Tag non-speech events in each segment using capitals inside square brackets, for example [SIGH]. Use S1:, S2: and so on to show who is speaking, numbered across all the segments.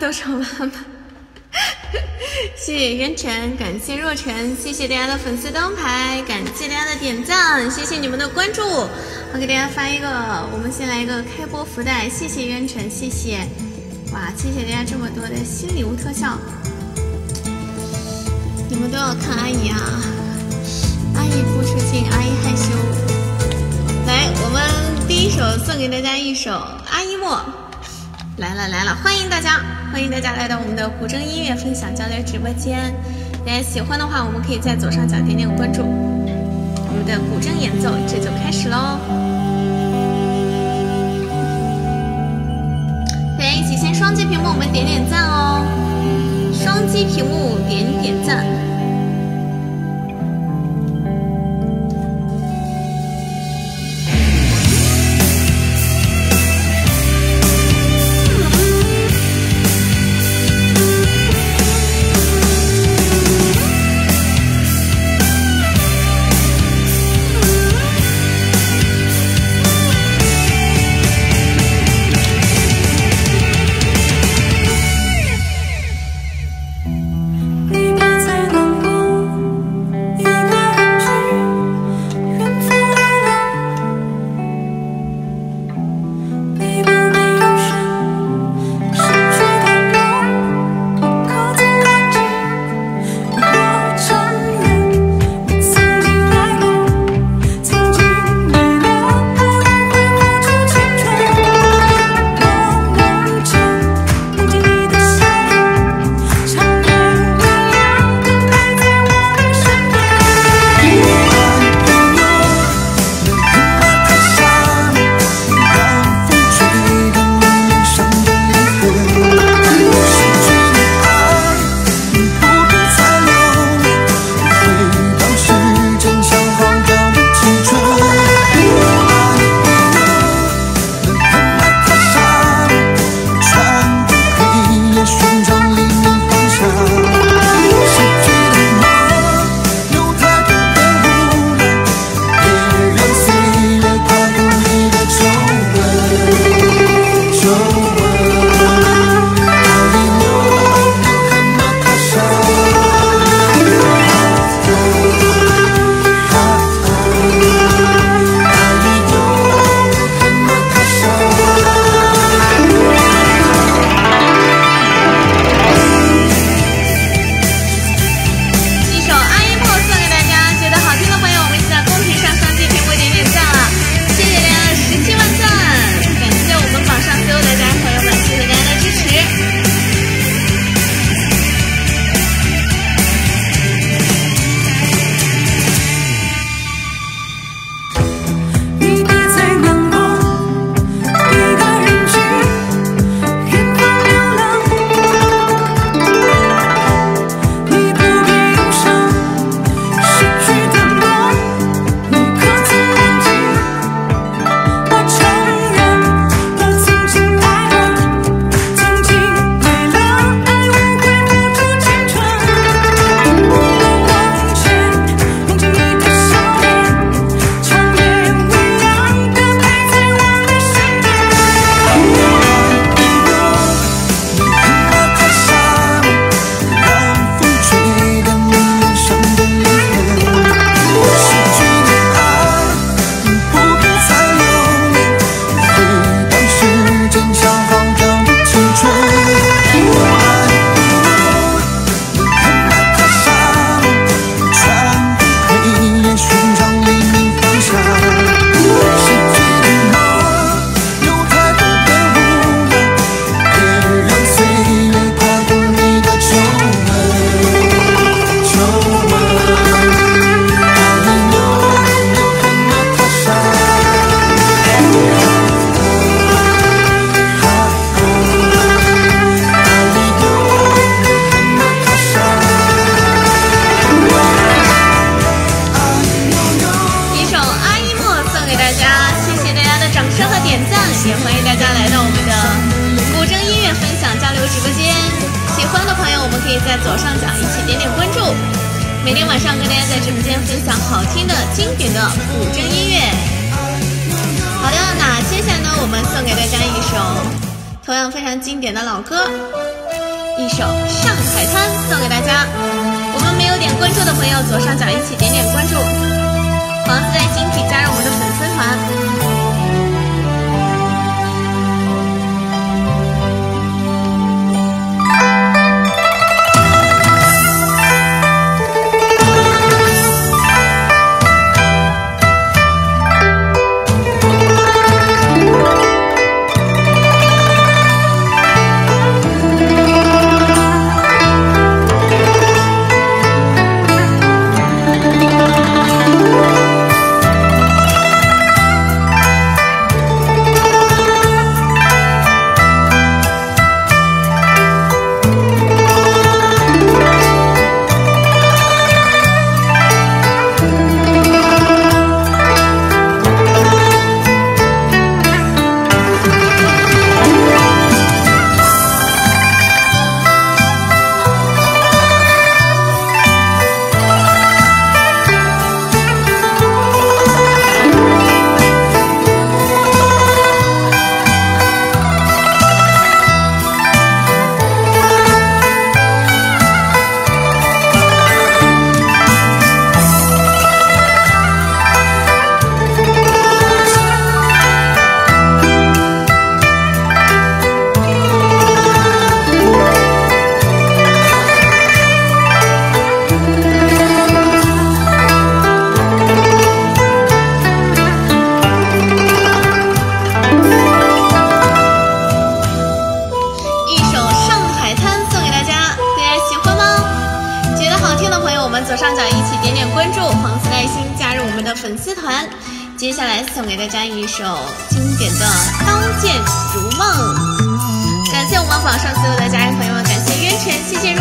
S1: 家准备好了吗？小蝌蚪找妈妈。谢谢渊晨，感谢若晨，谢谢大家的粉丝灯牌，感谢大家的点赞，谢谢你们的关注。我给大家发一个，我们先来一个开播福袋，谢谢渊晨，谢谢，哇，谢谢大家这么多的新礼物特效，你们都要看阿姨啊，阿姨不出镜，阿姨害羞。来，我们第一首送给大家一首《阿依莫》。来了来了，欢迎大家，欢迎大家来到我们的古筝音乐分享交流直播间。大家喜欢的话，我们可以在左上角点点关注。我们的古筝演奏这就开始喽！大家一起先双击屏幕，我们点点赞哦！双击屏幕点点赞。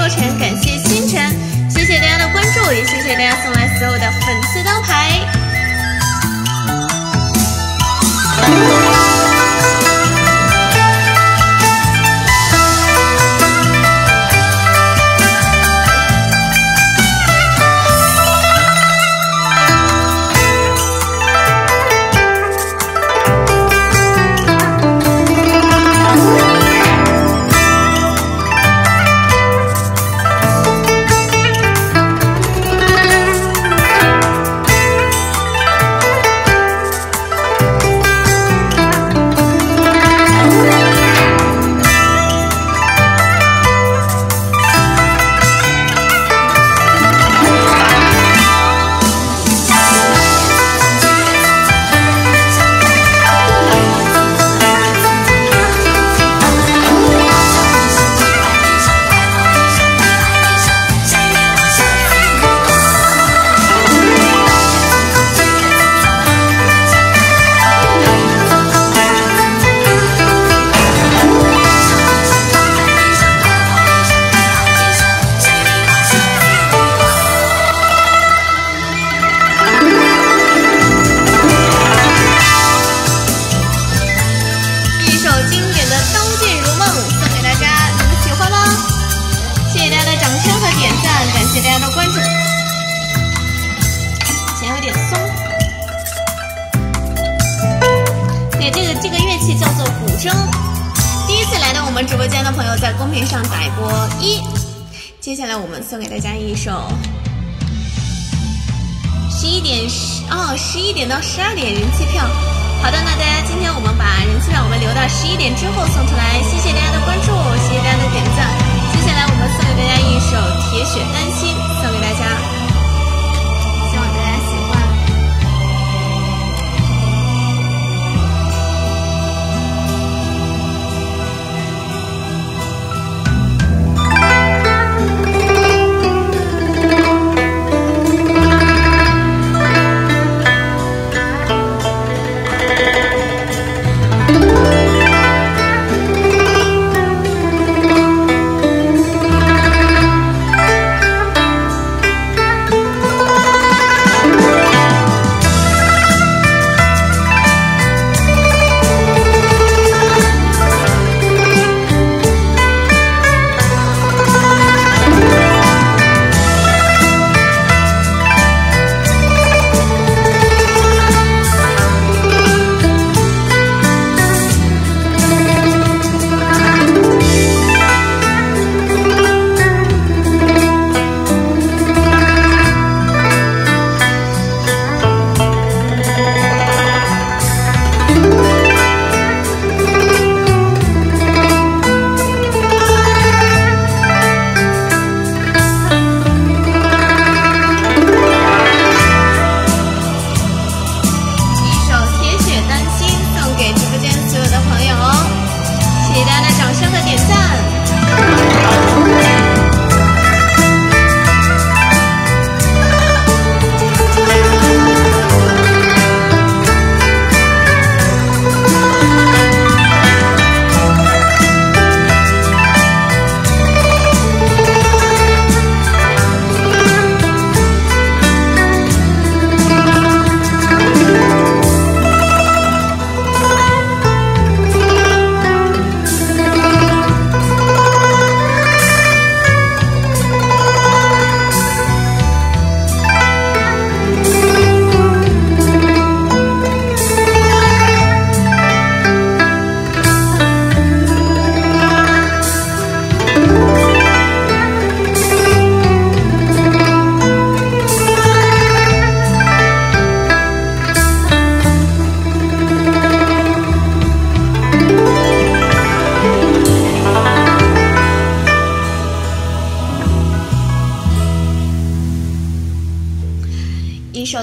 S2: 晨，感谢星辰，谢谢大家的关注，也谢谢大家送来所有的粉丝灯牌。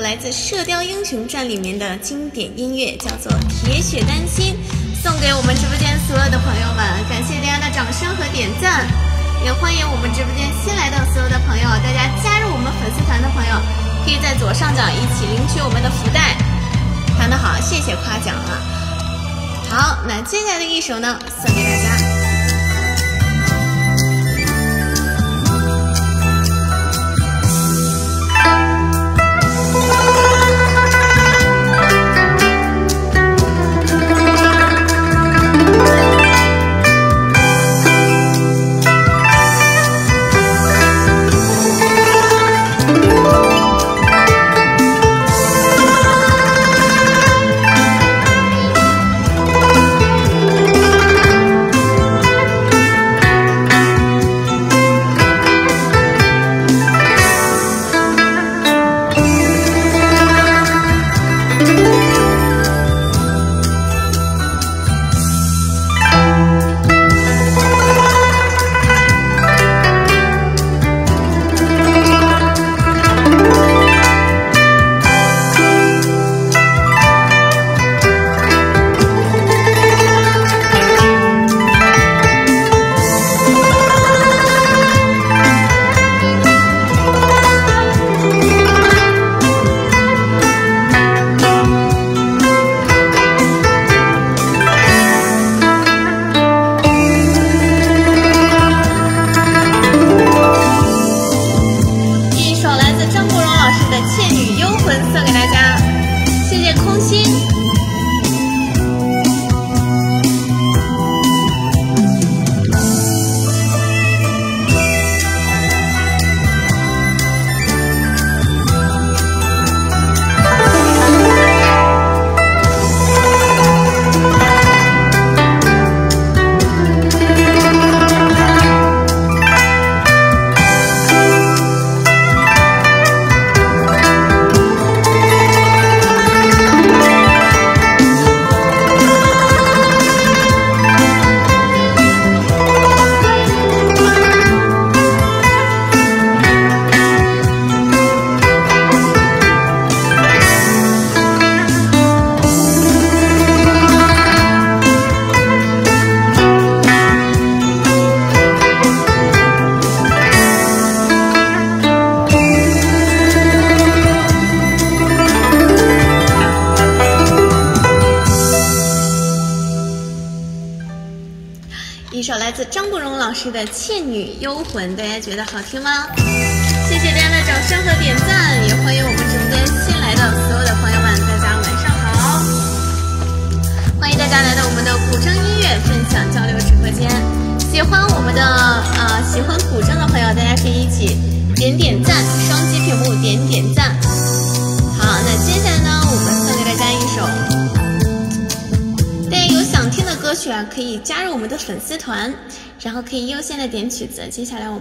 S2: 来自《射雕英雄传》里面的经典音乐，叫做《铁血丹心》，送给我们直播间所有的朋友们。感谢大家的掌声和点赞，也欢迎我们直播间新来的所有的朋友。大家加入我们粉丝团的朋友，可以在左上角一起领取我们的福袋。弹得好，谢谢夸奖啊！好，那接下来的一首呢，送给大家。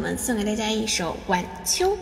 S2: 们送给大家一首《晚秋》，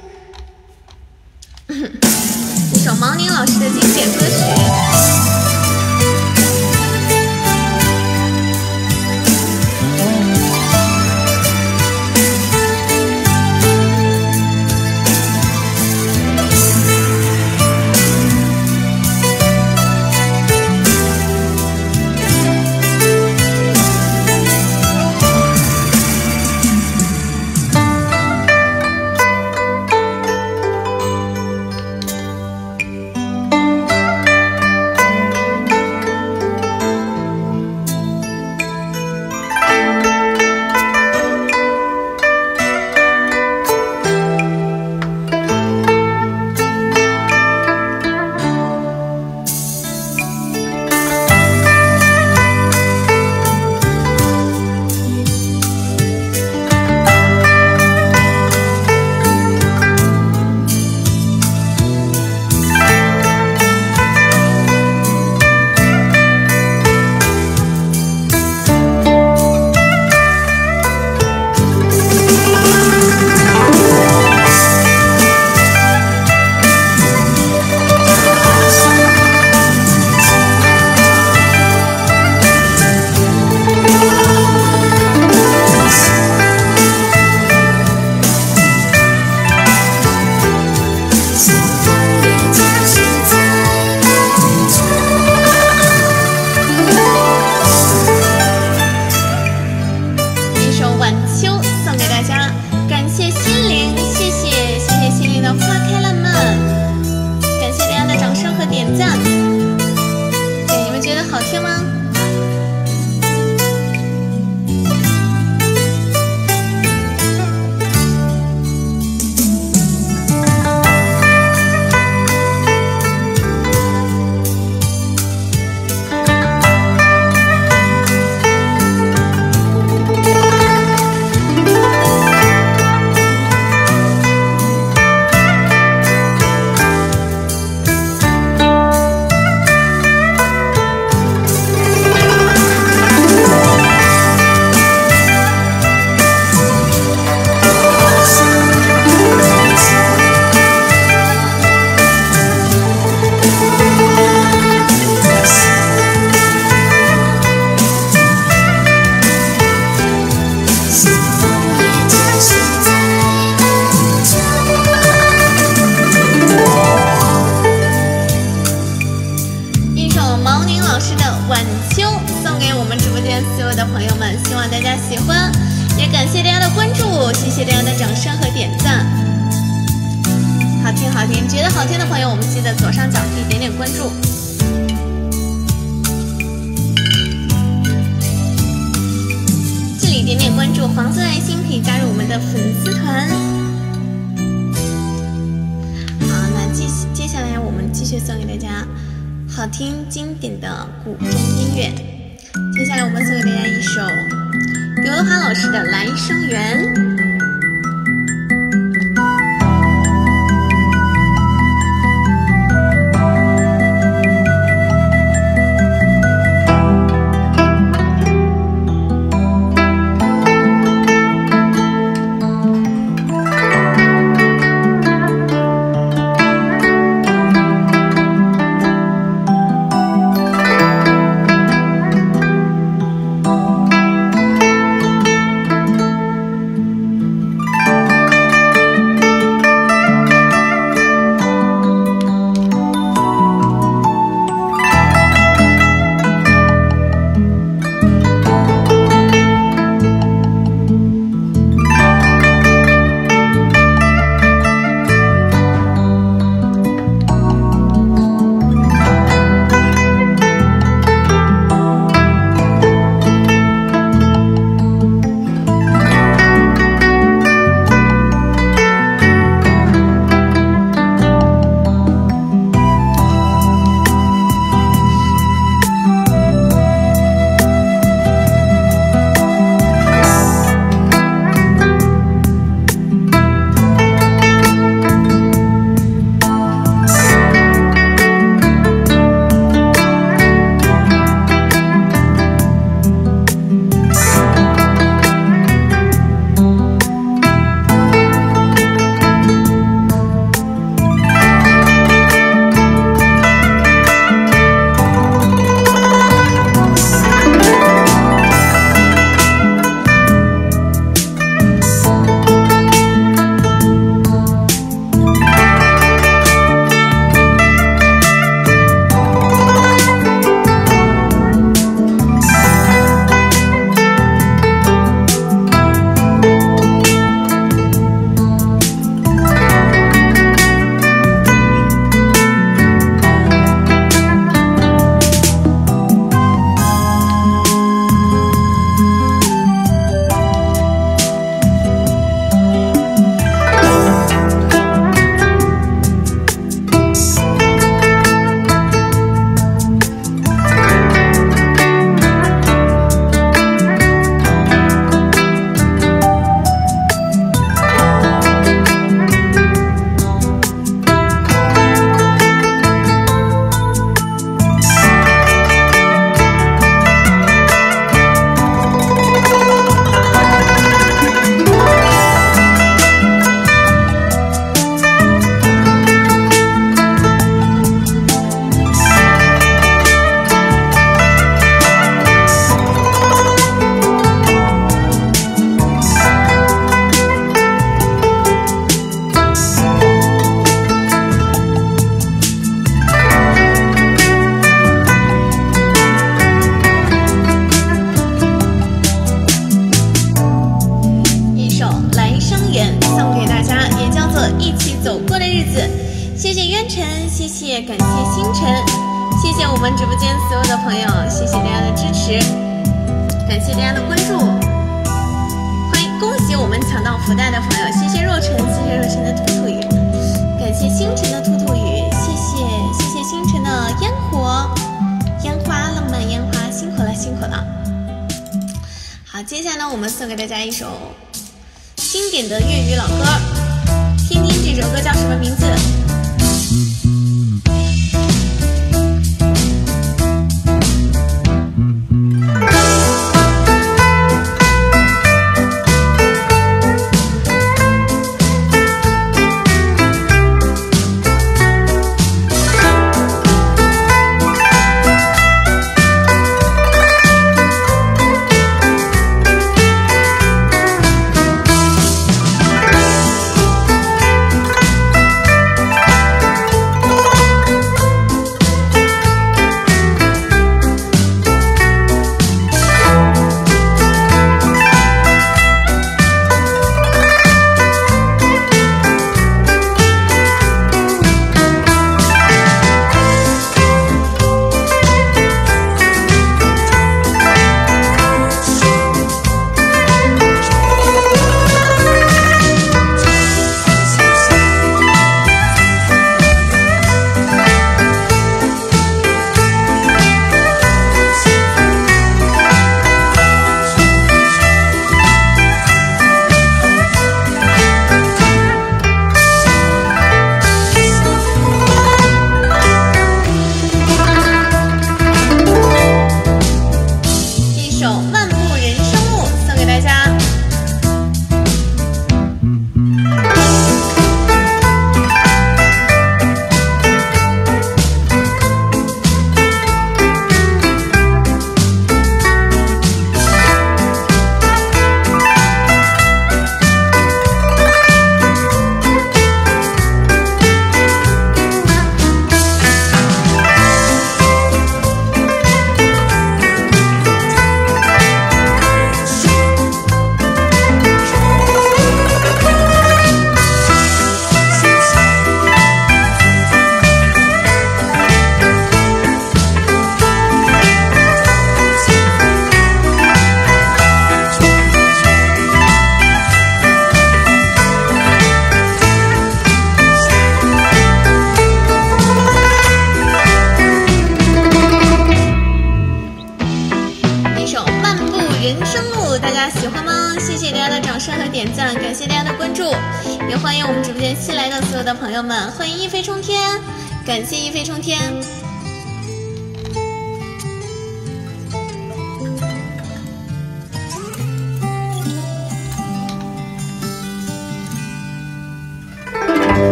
S2: 欢迎我们直播间新来的所有的朋友们欢迎一飞冲天感谢一飞冲天。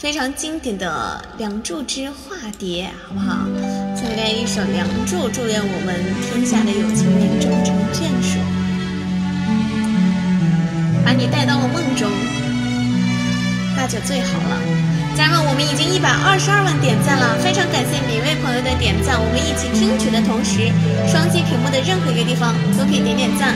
S2: 非常经典的《梁祝之化蝶》，好不好？送给一首《梁祝》，祝愿我们天下的有情人终成眷属，把你带到了梦中，那就最好了。家人们，我们已经一百二十二万点赞了，非常感谢每位朋友的点赞。我们一起听曲的同时，双击屏幕的任何一个地方都可以点点赞。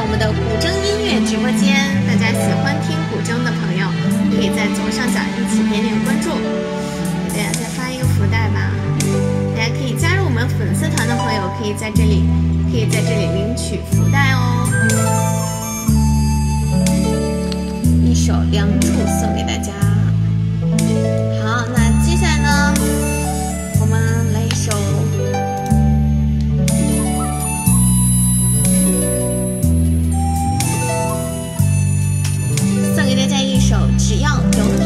S2: 我们的古筝音乐直播间，大家喜欢听古筝的朋友，可以在左上角一起点点关注。给大家再发一个福袋吧，大家可以加入我们粉丝团的朋友，可以在这里。可以在这里领取福袋哦，一首《梁祝》送给大家。好，那接下来呢，只要有你》。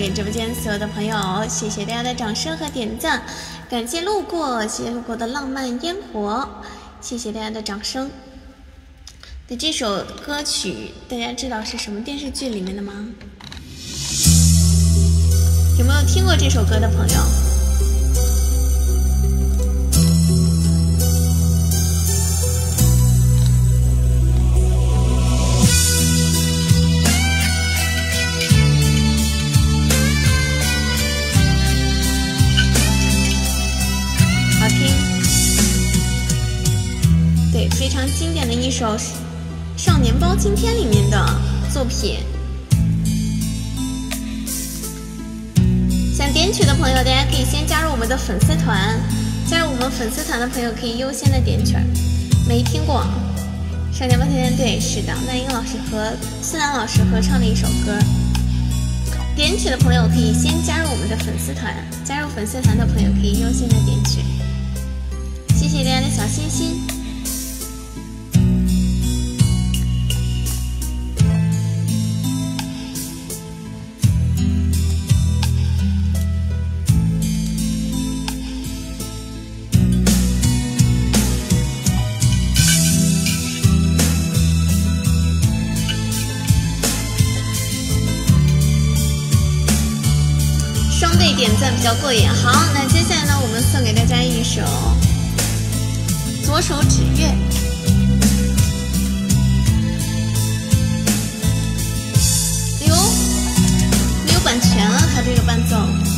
S2: 给直播间所有的朋友，谢谢大家的掌声和点赞，感谢路过，谢谢路过的浪漫烟火，谢谢大家的掌声。那这首歌曲大家知道是什么电视剧里面的吗？有没有听过这首歌的朋友？一首《少年包青天》里面的作品，想点曲的朋友，大家可以先加入我们的粉丝团。加入我们粉丝团的朋友可以优先的点曲。没听过《少年包青天》？对，是的，那英老师和孙楠老师合唱的一首歌。点曲的朋友可以先加入我们的粉丝团。加入粉丝团的朋友可以优先的点曲。谢谢大家的小心心。比较过瘾。好，那接下来呢，我们送给大家一首《左手指月》。哎呦，没有版权了，他这个伴奏。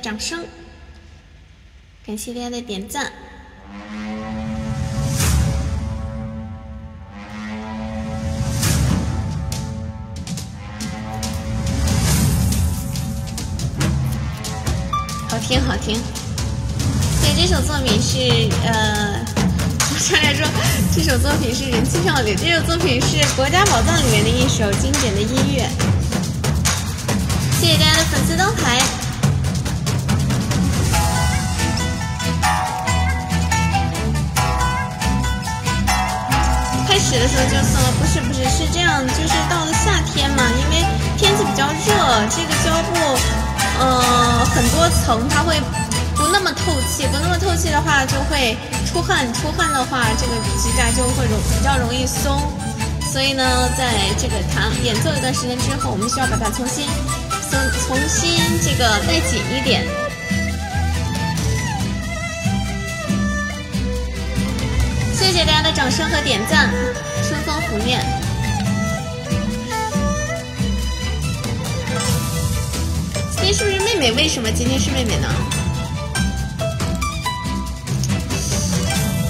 S2: 掌声，感谢大家的点赞。做一段时间之后，我们需要把它重新。重重新这个带紧一点，谢谢大家的掌声和点赞。春风拂面，今天是不是妹妹？为什么今天是妹妹呢？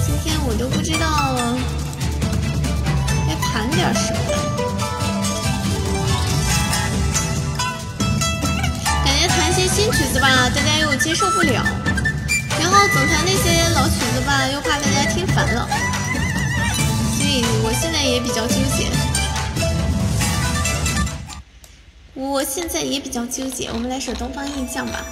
S2: 今天我都不知道该弹点什么。曲子吧，大家又接受不了，然后总弹那些老曲子吧，又怕大家听烦了，所以我现在也比较纠结。我现在也比较纠结，我们来首《东方印象》吧。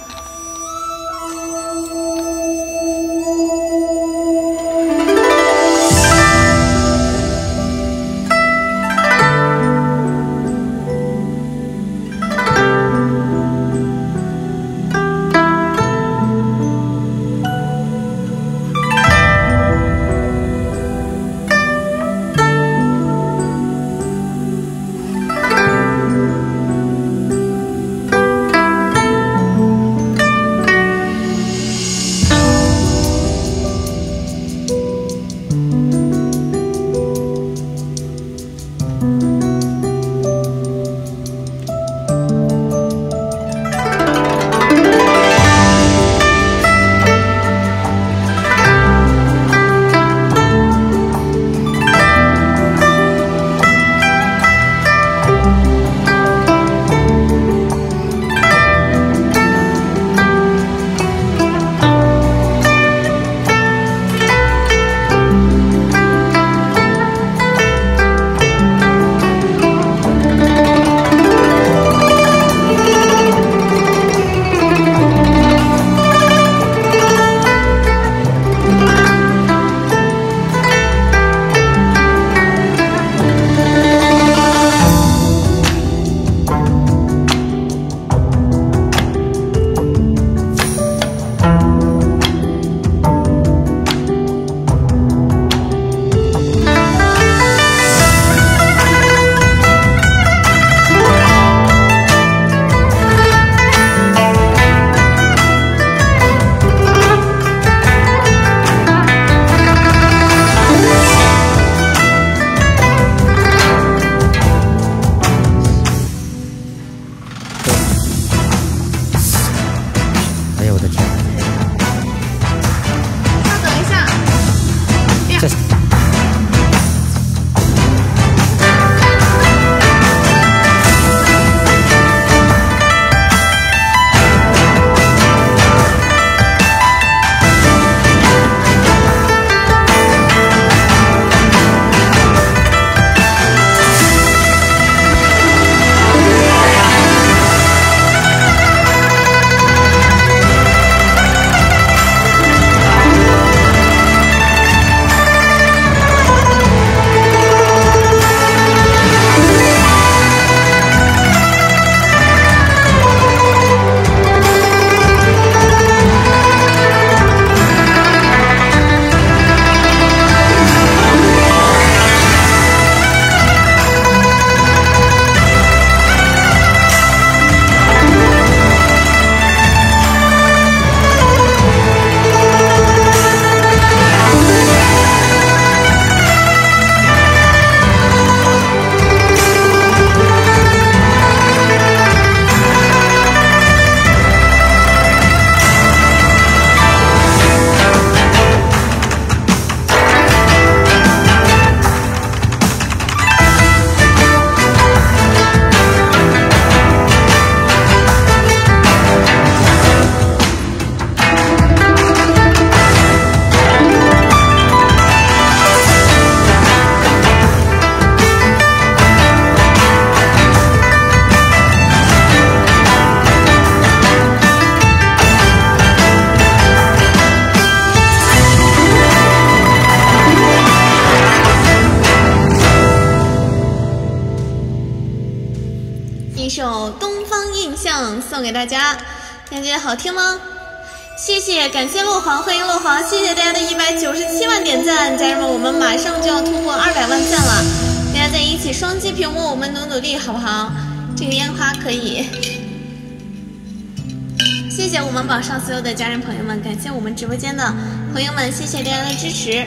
S2: 感谢我们直播间的朋友们，谢谢大家的支持。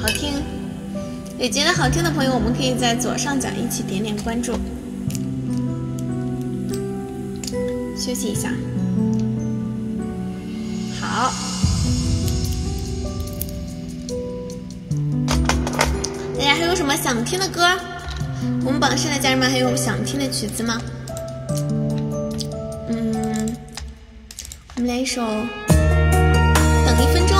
S2: 好听，也觉得好听的朋友，我们可以在左上角一起点点关注。休息一下，好。大家还有什么想听的歌？我们榜上的家人们还有想听的曲子吗？我们来一首《等一分钟》。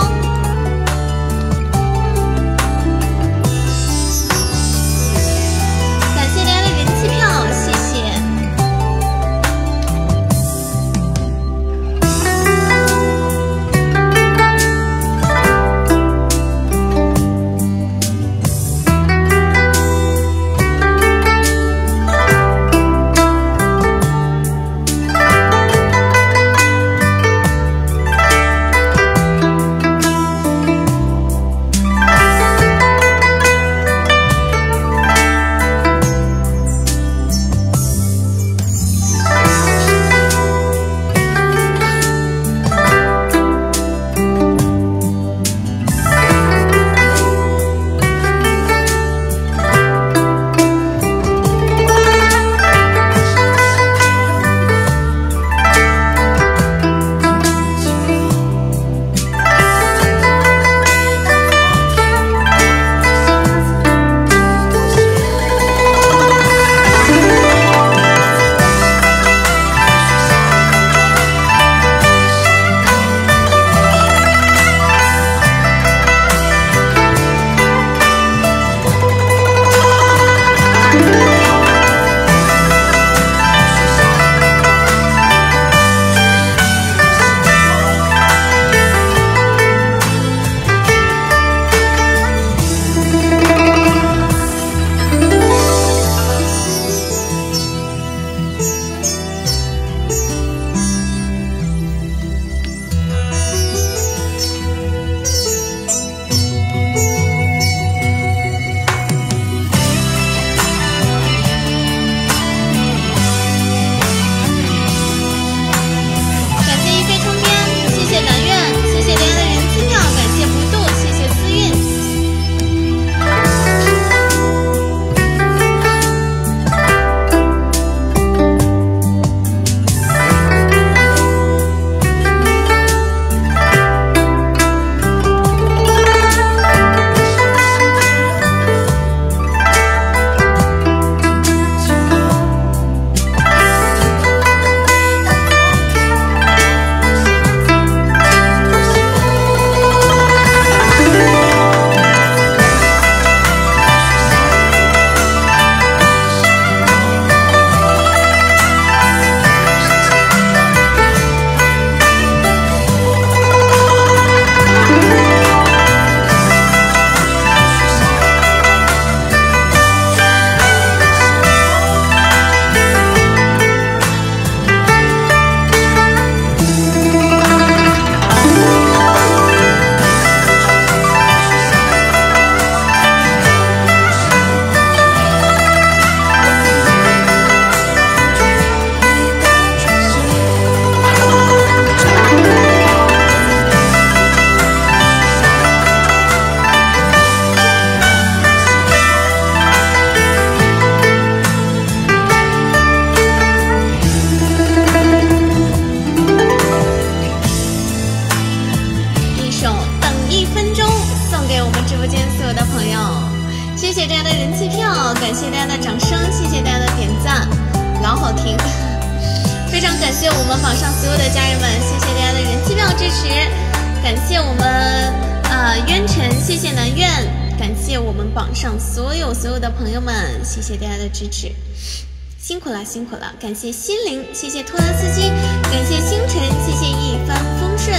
S2: 感谢心灵，谢谢托拉斯基，感谢星辰，谢谢一帆风顺，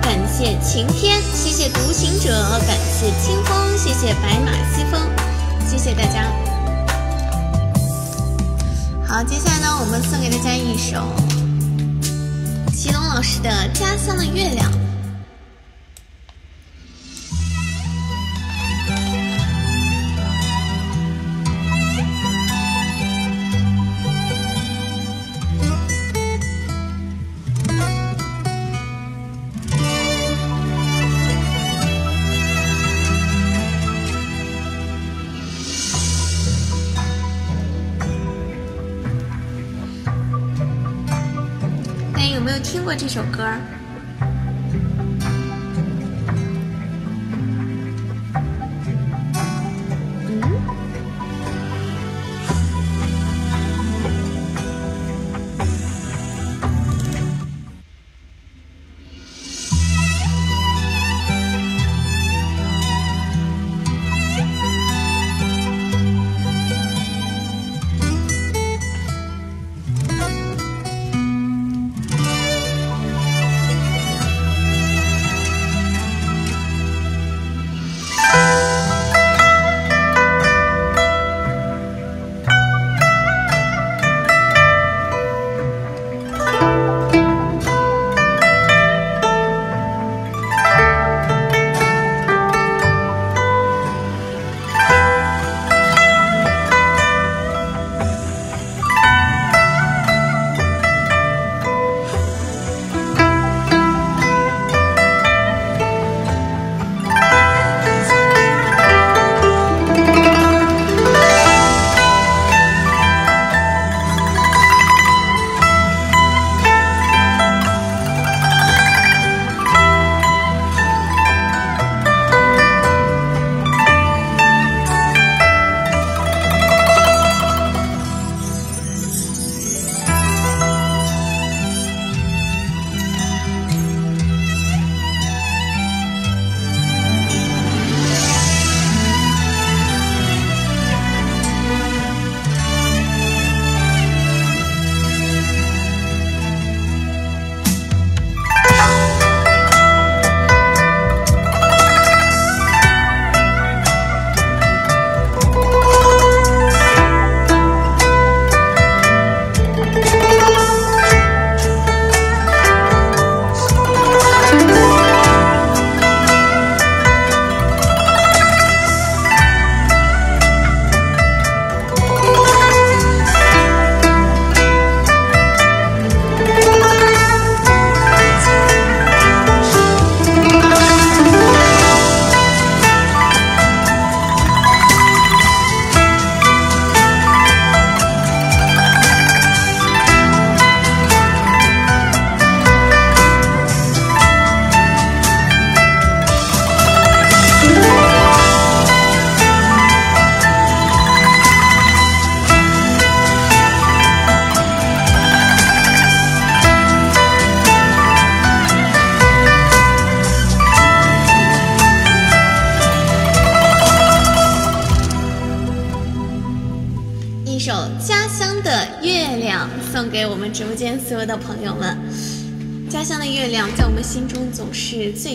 S2: 感谢晴天，谢谢独行者，感谢清风，谢谢白马西风，谢谢大家。好，接下来呢，我们送给大家一首祁隆老师的《家乡的月亮》。这首歌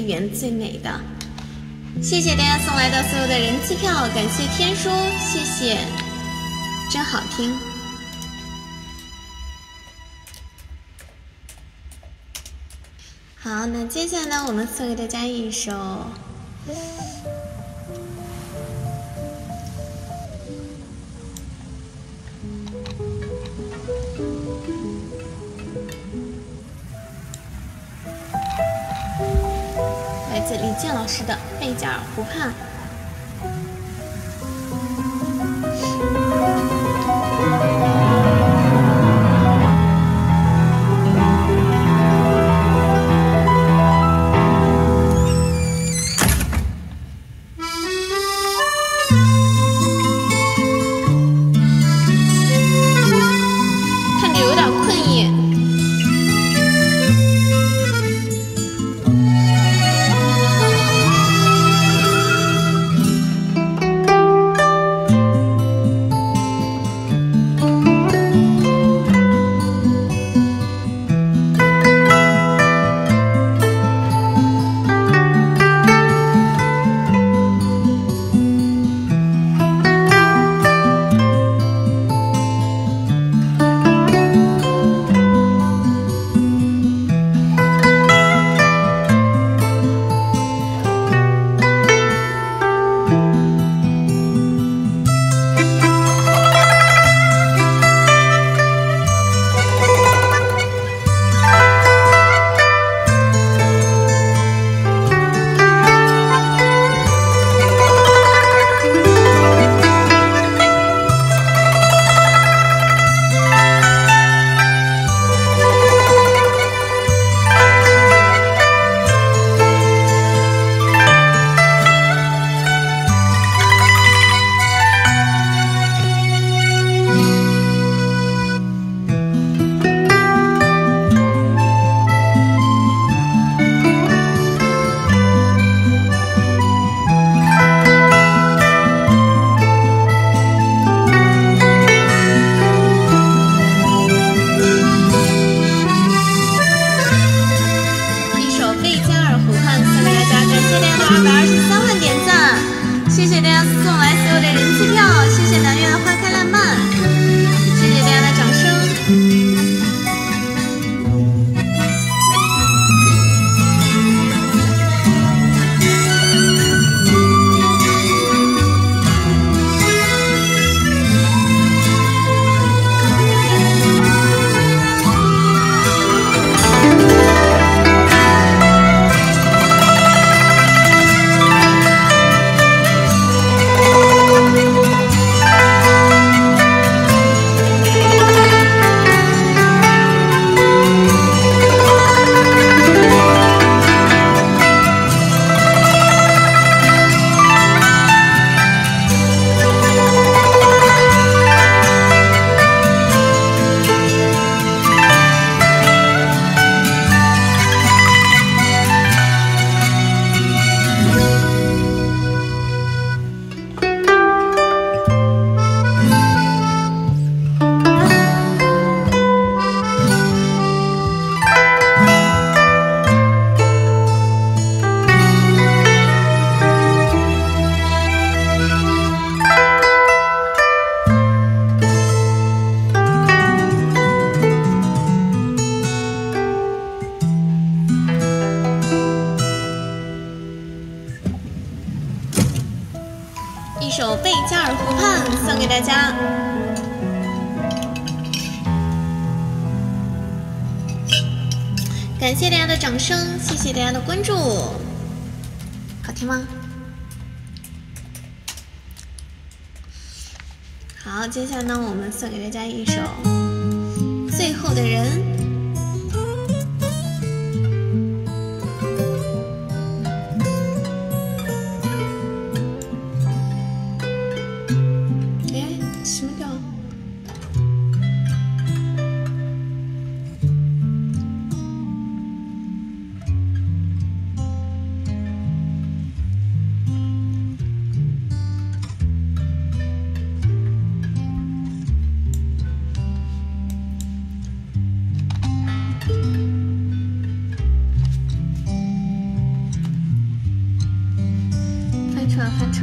S2: 缘。最美的，谢谢大家送来的所有的人气票，感谢天书，谢谢，真好听。好，那接下来呢，我们送给大家一首。贝加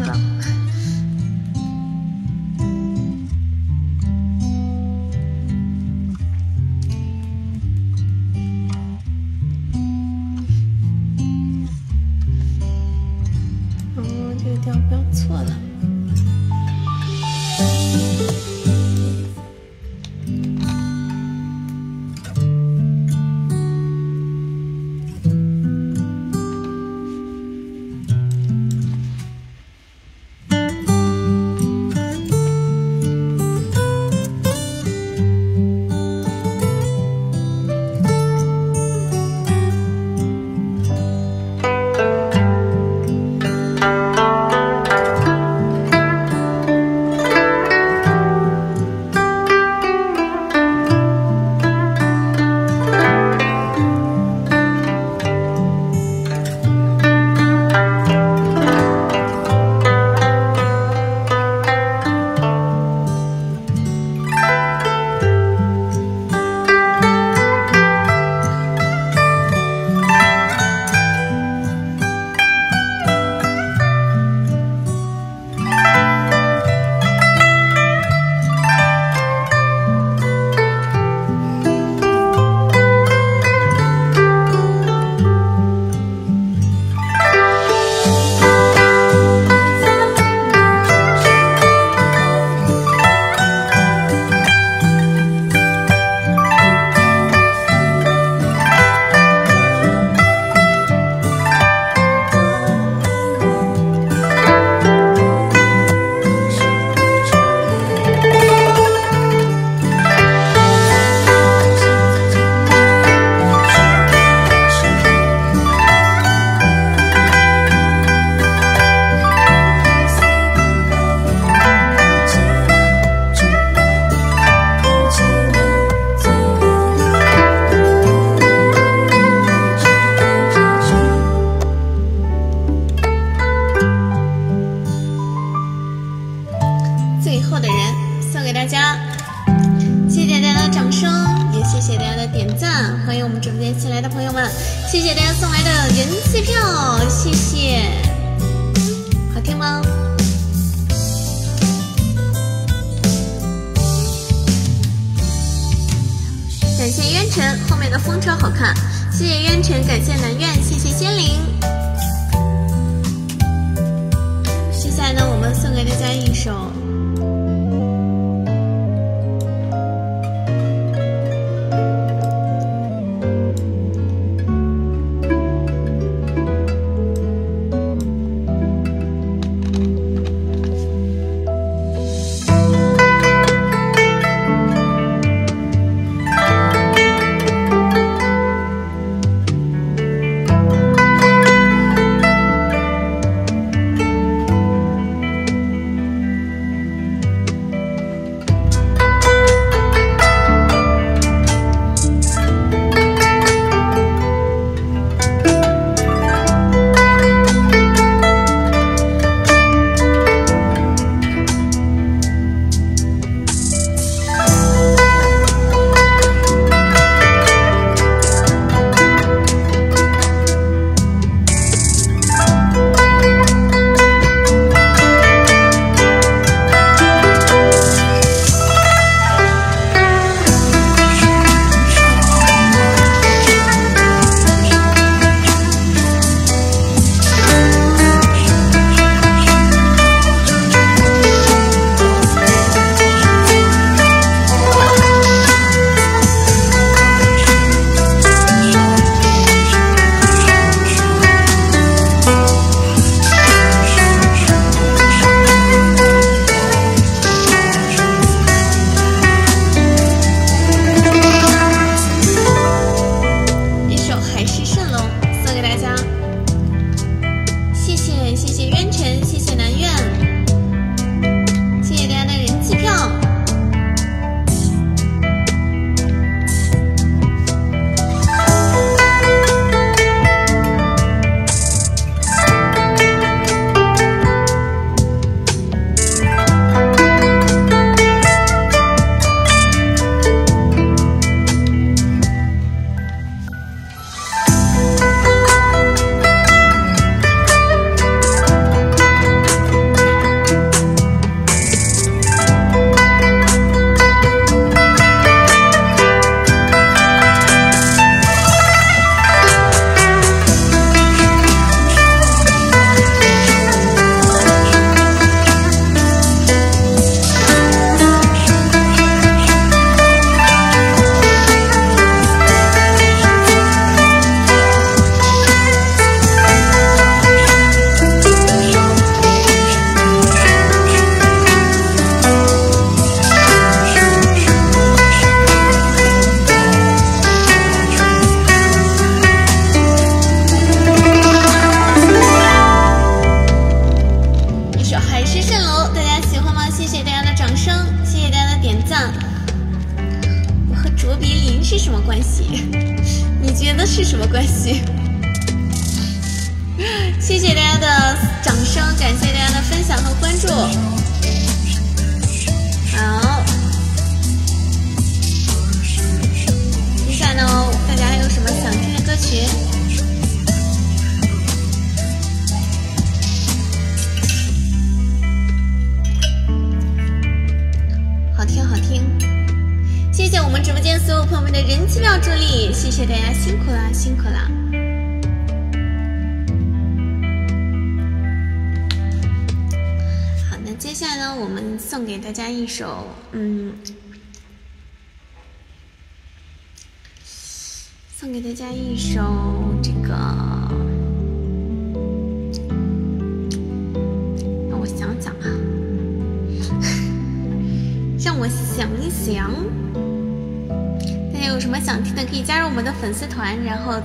S2: 嗯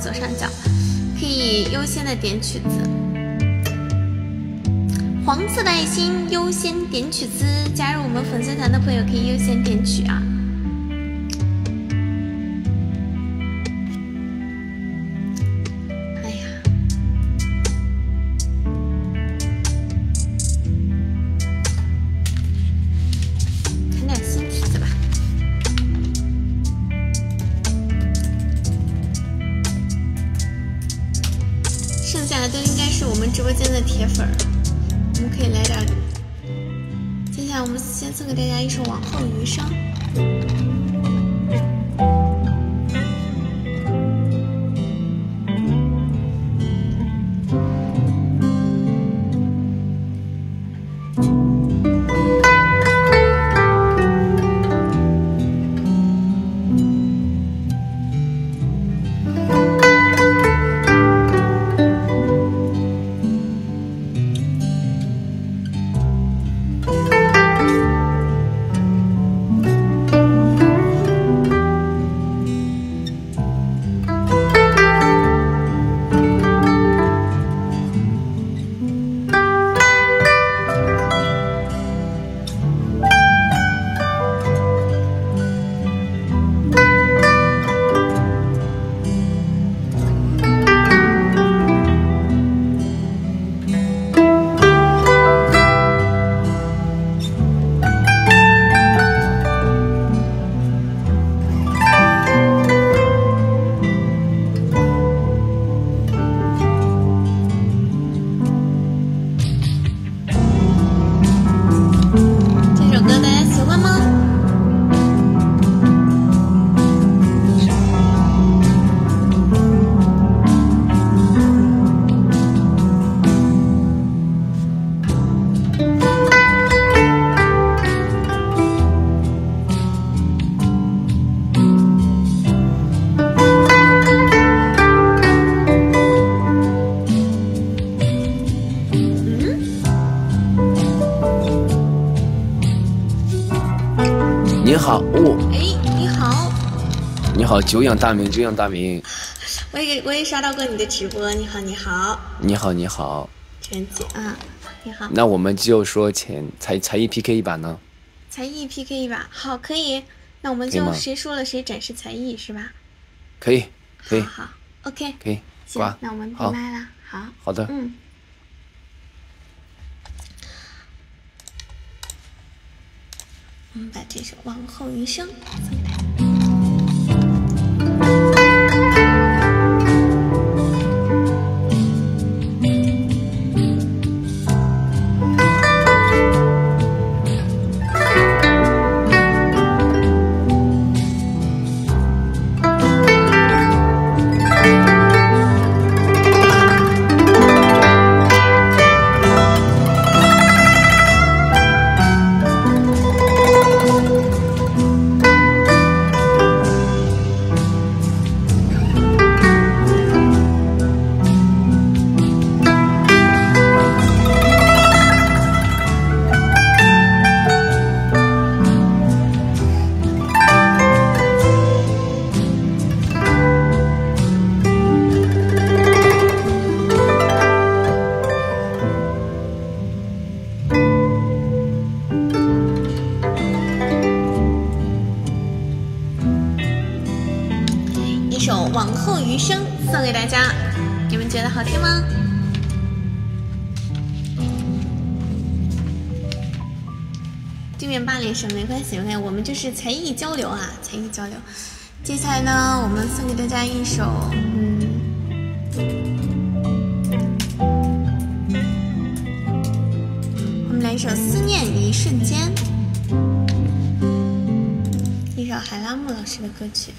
S3: 左上角可以优先的点曲子，黄色的爱心优先点曲子，加入我们粉丝团的朋友可以优先点曲啊。
S4: 久仰大名，久仰大名。
S2: 我也我也刷到过你的直播，你好，你好，
S4: 你好，你好，
S2: 陈姐啊，你好。
S4: 那我们就说前才才艺 PK 一把呢？
S2: 才艺 PK 一把，好，可以。那我们就谁输了谁展示才艺是吧？
S4: 可以，可以，
S2: 好，OK，
S4: 可以。
S2: 行，那我们闭麦了，好，
S4: 好的，
S2: 嗯。我们把这首《往后余生》送给大是才艺交流啊，才艺交流。接下来呢，我们送给大家一首，嗯，我们来一首《思念一瞬间》，一首海拉木老师的歌曲。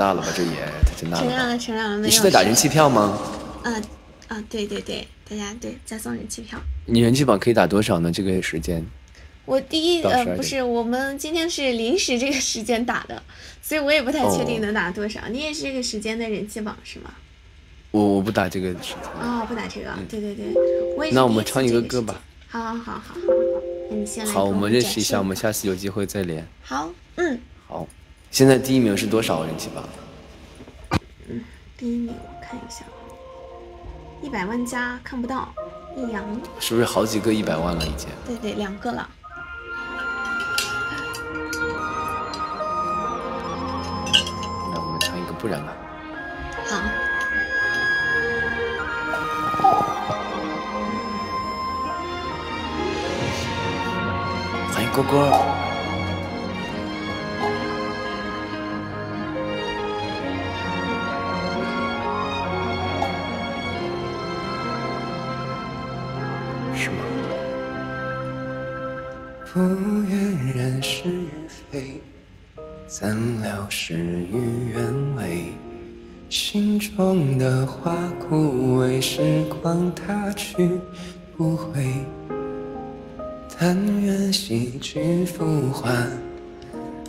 S4: 大了，吧，这也太真大了。
S2: 承认了，承认了，没有。
S4: 你是在打人气票吗？
S2: 啊啊，对对对，大家对在送人气票。
S4: 你人气榜可以打多少呢？这个时间？
S2: 我第一呃不是，我们今天是临时这个时间打的，所以我也不太确定能打多少。你也是这个时间的人气榜是吗？
S4: 我我不打这个时间。
S2: 哦，不打这个，对对对，我也。
S4: 那我们唱一个歌吧。
S2: 好好好好，那你先来。
S4: 好，我们认识一下，我们下次有机会再连。
S2: 好，嗯。
S4: 好。现在第一名是多少人气榜？
S2: 嗯，第一名我看一下，一百万加看不到，易烊
S4: 是不是好几个一百万了已经？
S2: 对对，两个了。
S4: 那我们唱一个不然吧。
S2: 好。
S4: 欢迎不愿染是与非，怎料事与愿违。心中的花枯萎，时光它去不回。但愿洗去浮华，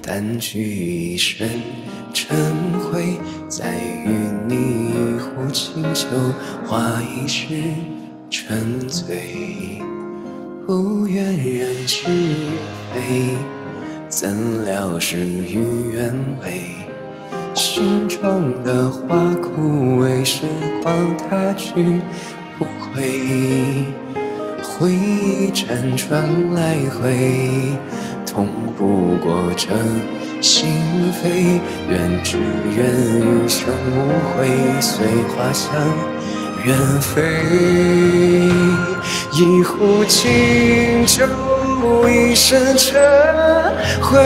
S4: 掸去一身尘灰，再与你一壶清酒，话一世沉醉。不愿人是非，怎料事与愿违。心中的花枯萎，时光它去不回。回忆辗转来回，痛不过这心扉。愿只愿余生无悔，随花香远飞。一壶清酒，一身尘灰，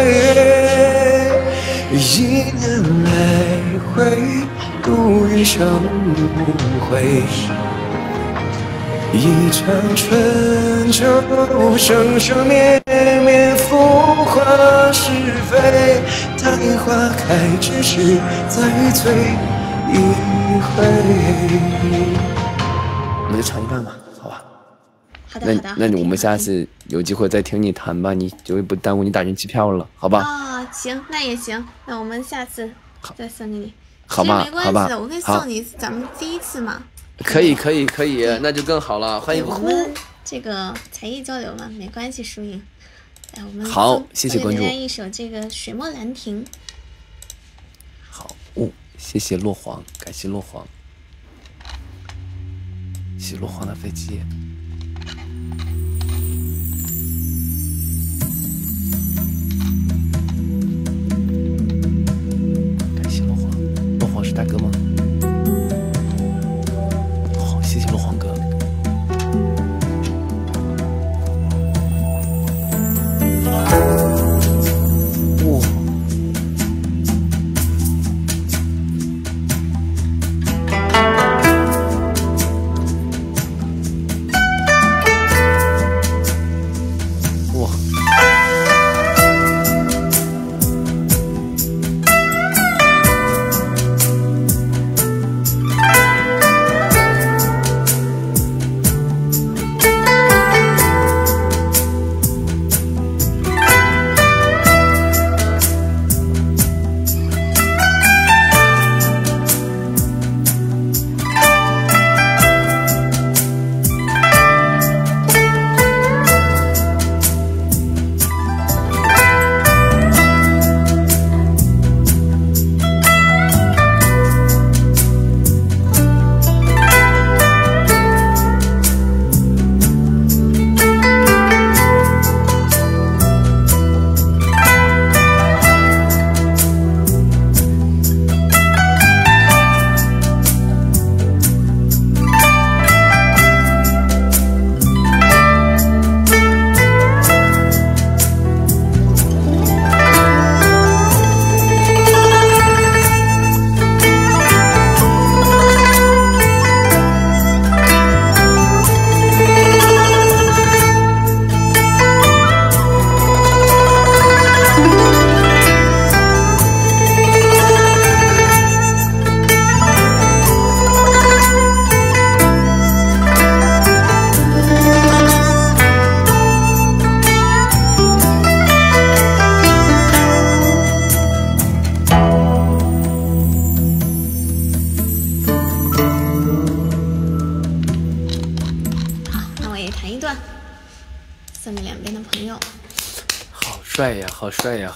S4: 一念来回，度余生无悔。一场春秋，生生灭灭，浮华是非。待花开之时，再醉一回。我们就唱一半吧。好吧？好的那那我们下次有机会再听你弹吧，你就不耽误你打人机票了，好吧？
S2: 啊，行，那也行，那我们下次再送给你，
S4: 好吧？好吧，
S2: 我可以送你咱们第一次嘛。
S4: 可以可以可以，那就更好了，欢迎。
S2: 我们这个才艺交流嘛，没关系，输赢。来，我们
S4: 好，谢谢关注。
S2: 一首这个《水墨兰亭》。
S4: 谢谢落黄，感谢落黄，谢落黄的飞机。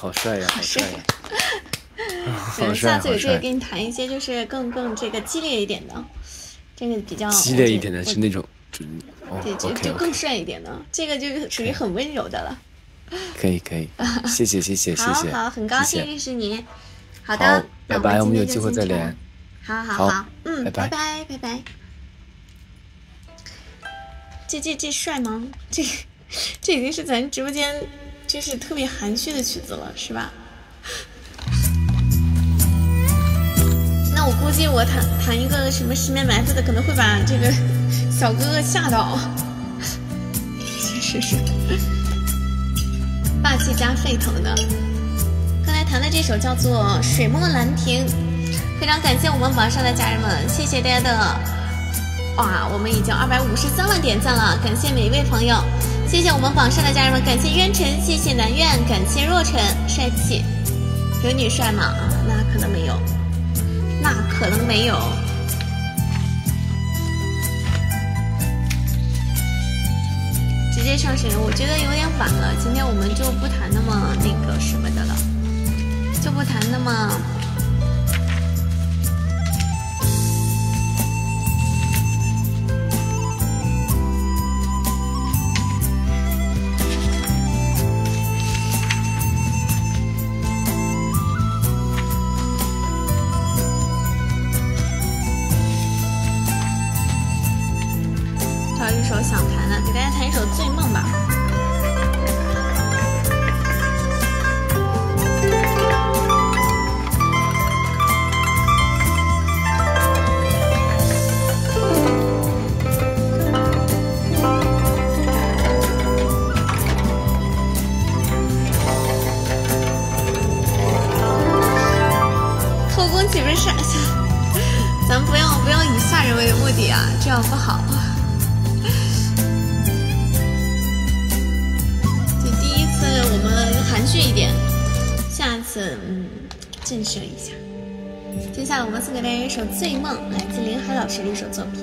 S4: 好帅呀，好帅呀！好帅，
S2: 下次有机会
S4: 好帅！
S2: 给你谈一些，就是更更这个激烈一点的，这个比较
S4: 激烈一点的是那种，
S2: 对，就就更帅一点的，这个就属于很温柔的了。
S4: 可以可以，[LAUGHS] 谢谢谢谢谢谢，
S2: 好好，很高兴认识你。好
S4: 好
S2: 的，那
S4: 拜拜，我们有机会再连。。
S2: 好好
S4: 好
S2: 嗯，
S4: 拜拜
S2: 拜拜拜。这这这帅吗？这 [LAUGHS] 这已经是咱直播间就是特别含蓄的曲子了，是吧？[LAUGHS] 那我估计我弹弹一个什么十面埋伏的，可能会把这个小哥哥吓到。[LAUGHS] 是是是，霸气加沸腾的。刚才弹的这首叫做《水墨兰亭》，非常感谢我们榜上的家人们，谢谢大家的，哇，我们已经二百五十三万点赞了，感谢每一位朋友，谢谢我们榜上的家人们，感谢渊晨，谢谢南苑，感谢若晨，帅气，有女帅吗？啊，那可能没有，那可能没有。直接上神，我觉得有点晚了，今天我们就不谈那么那个什么的了。就不谈那么。醉梦》，来自林海老师的一首作品。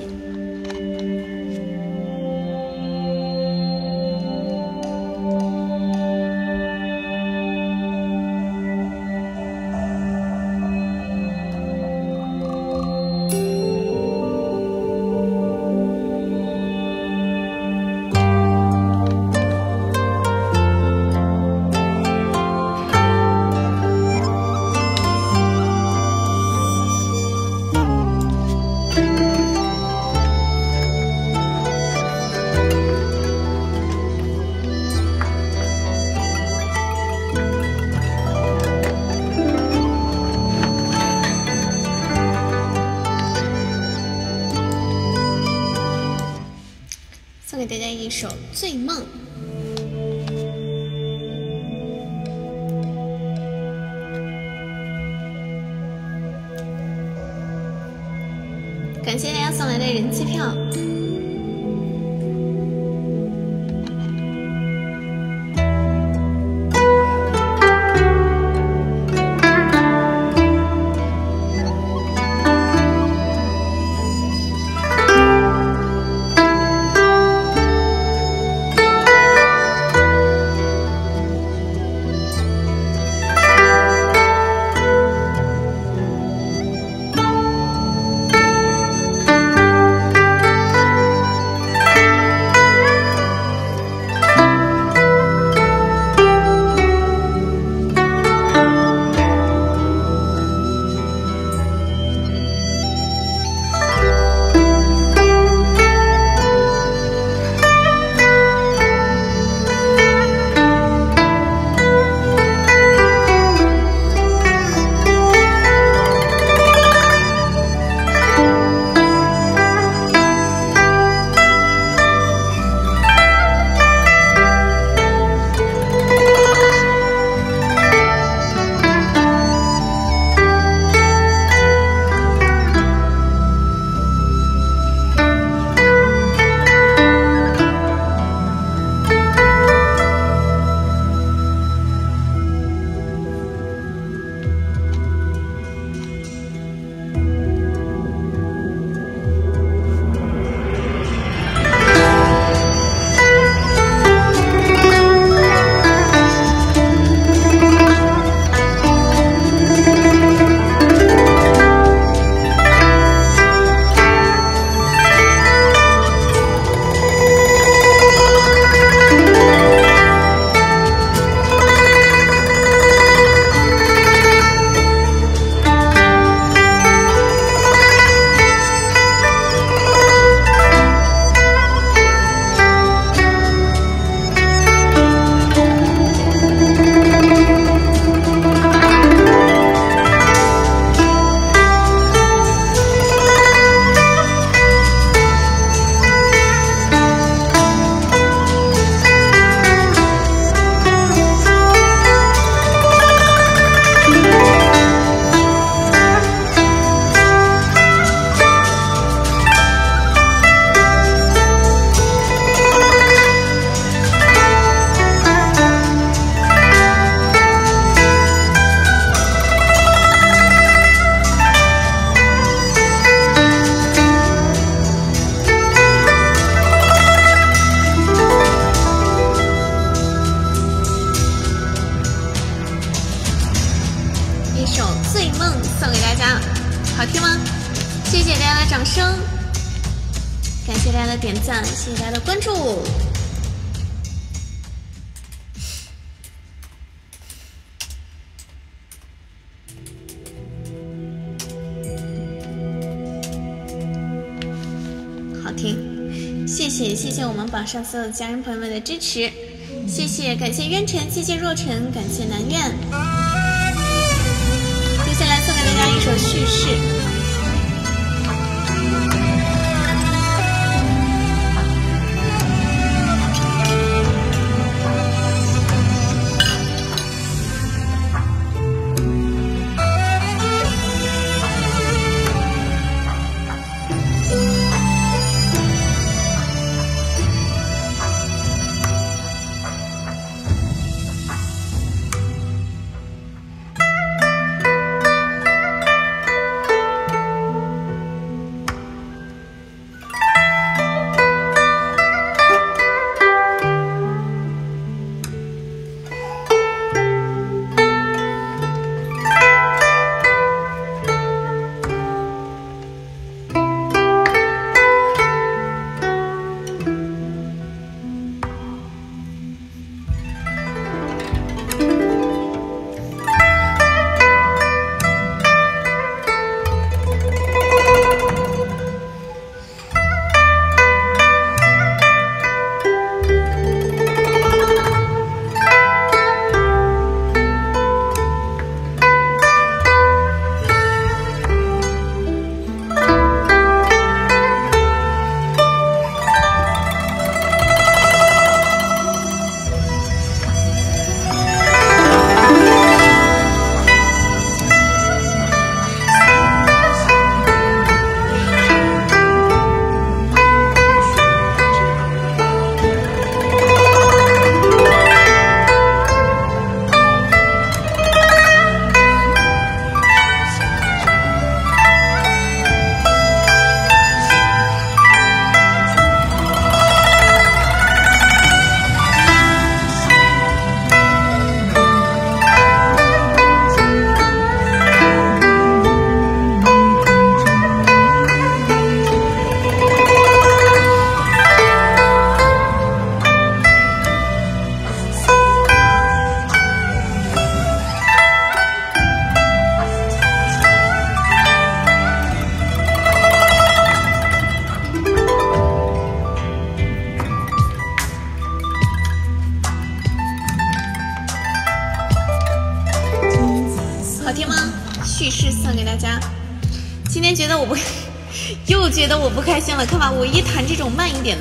S2: 上所有家人朋友们的支持，谢谢感谢渊晨，谢谢若尘，感谢南苑。接下来送给大家一首叙事。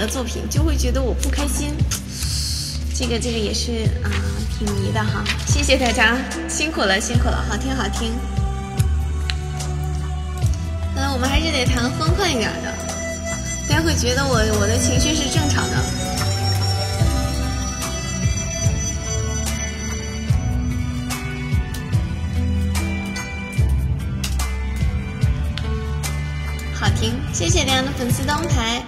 S2: 作品就会觉得我不开心，这个这个也是啊，挺迷的哈。谢谢大家，辛苦了辛苦了，好听好听。那，我们还是得弹欢快一点的，大家会觉得我我的情绪是正常的。好听，谢谢大家的粉丝灯牌。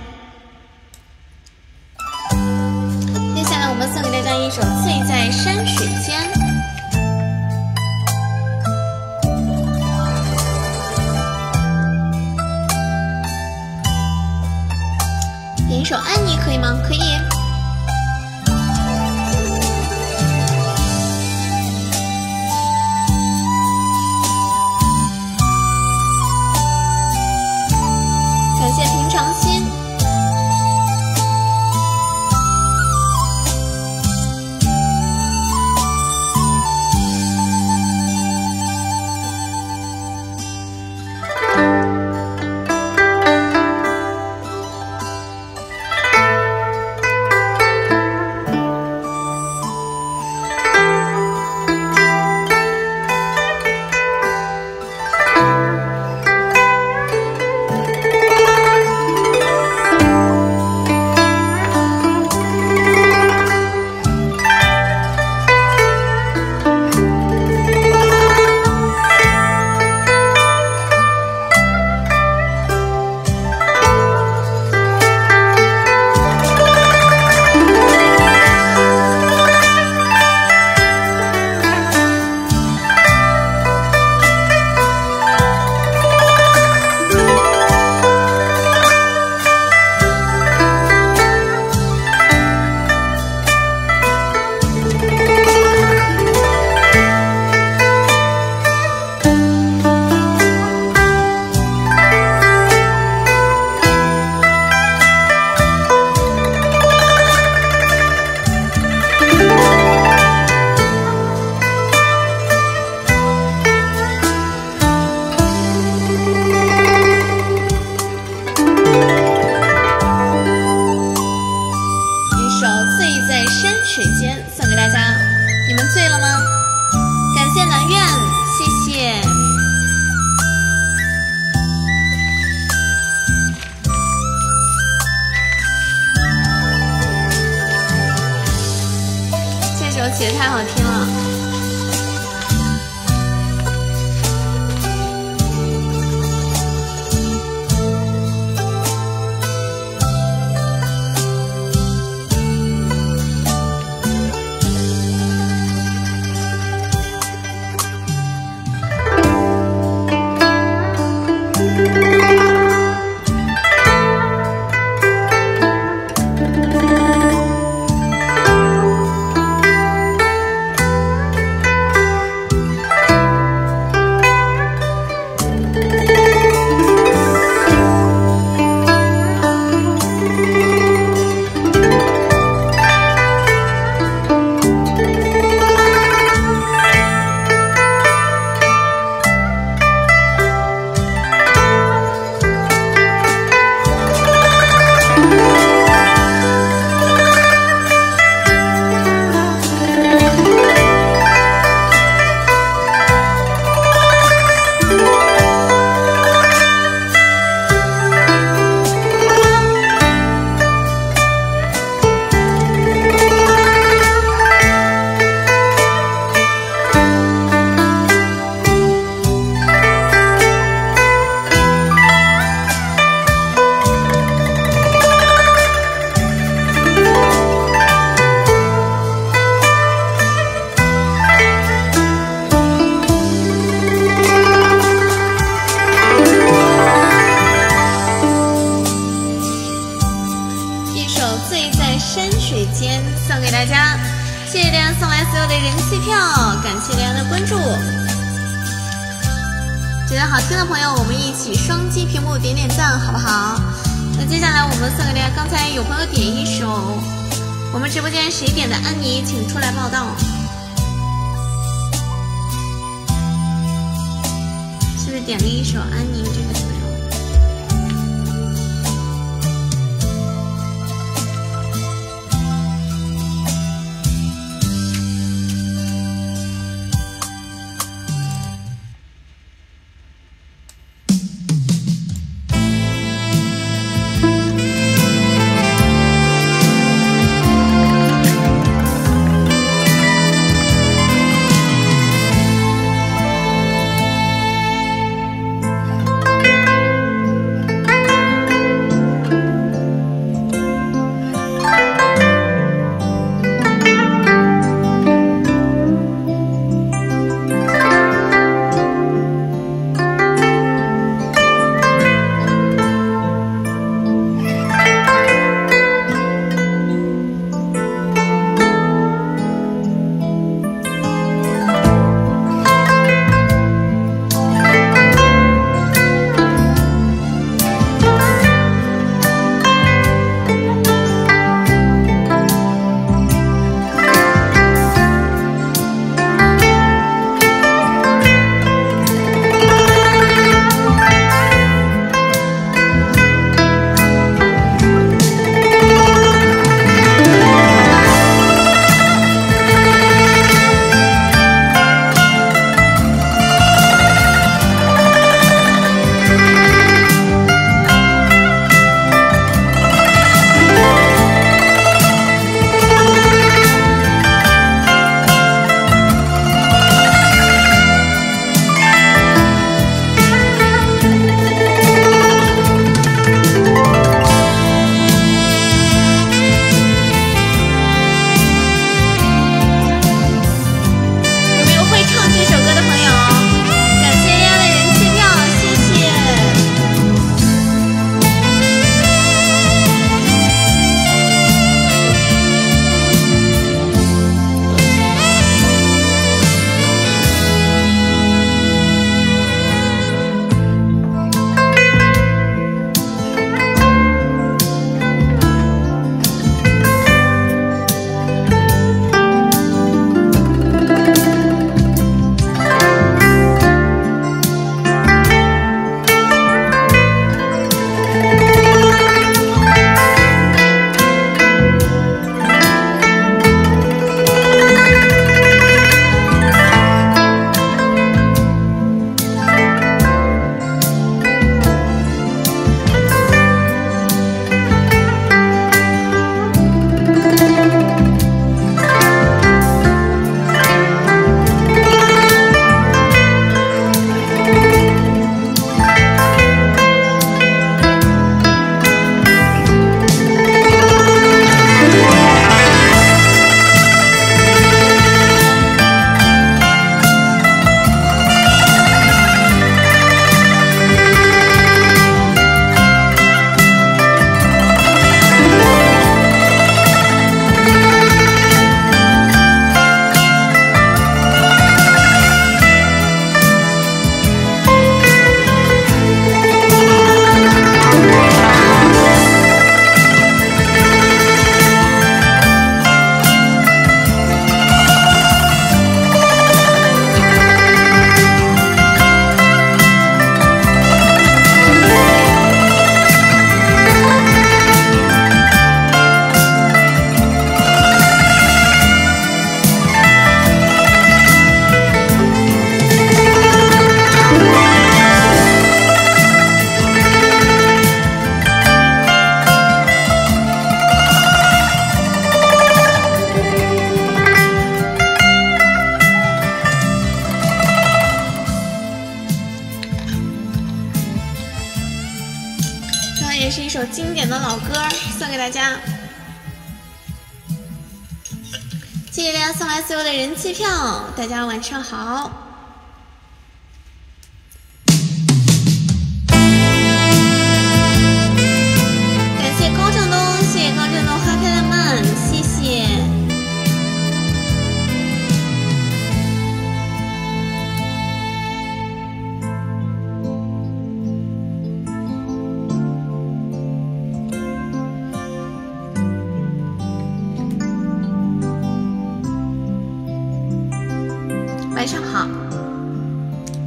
S2: 晚上好。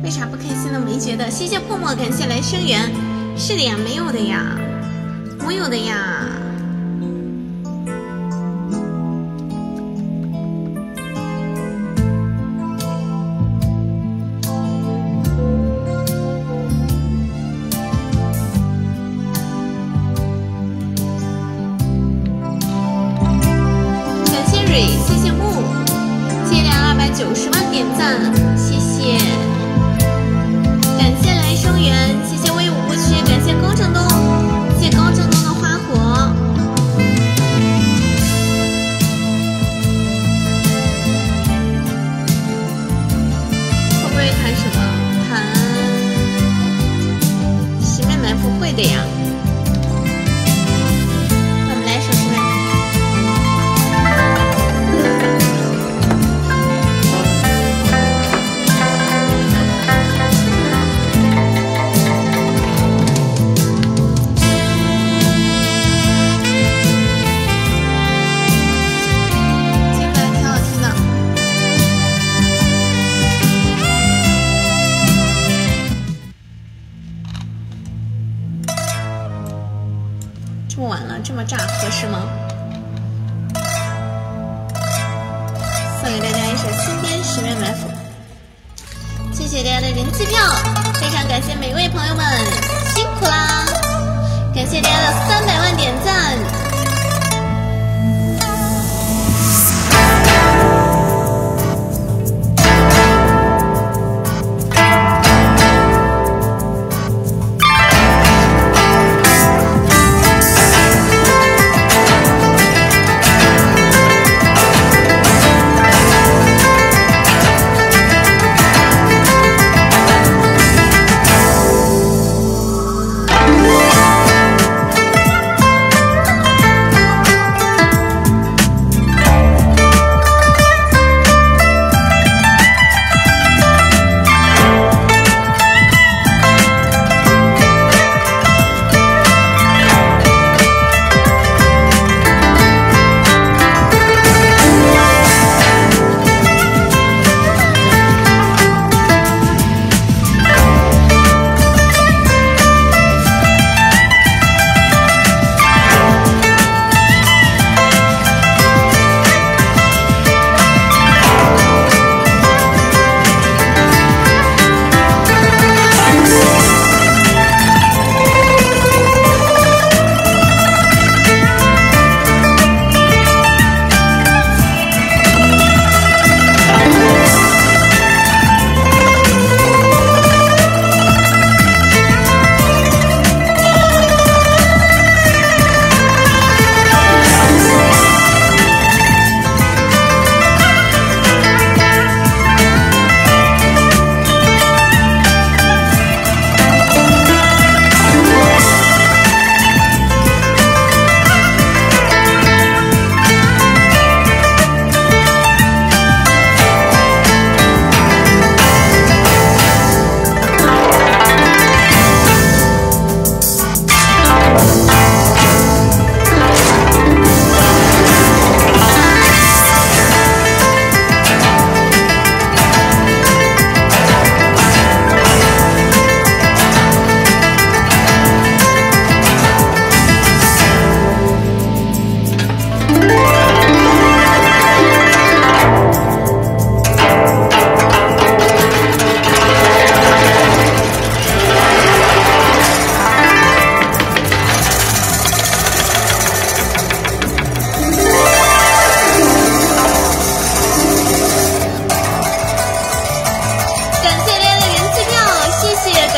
S2: 为啥不开心了没觉得谢谢泡沫感谢来生缘是的呀没有的呀。没有的呀。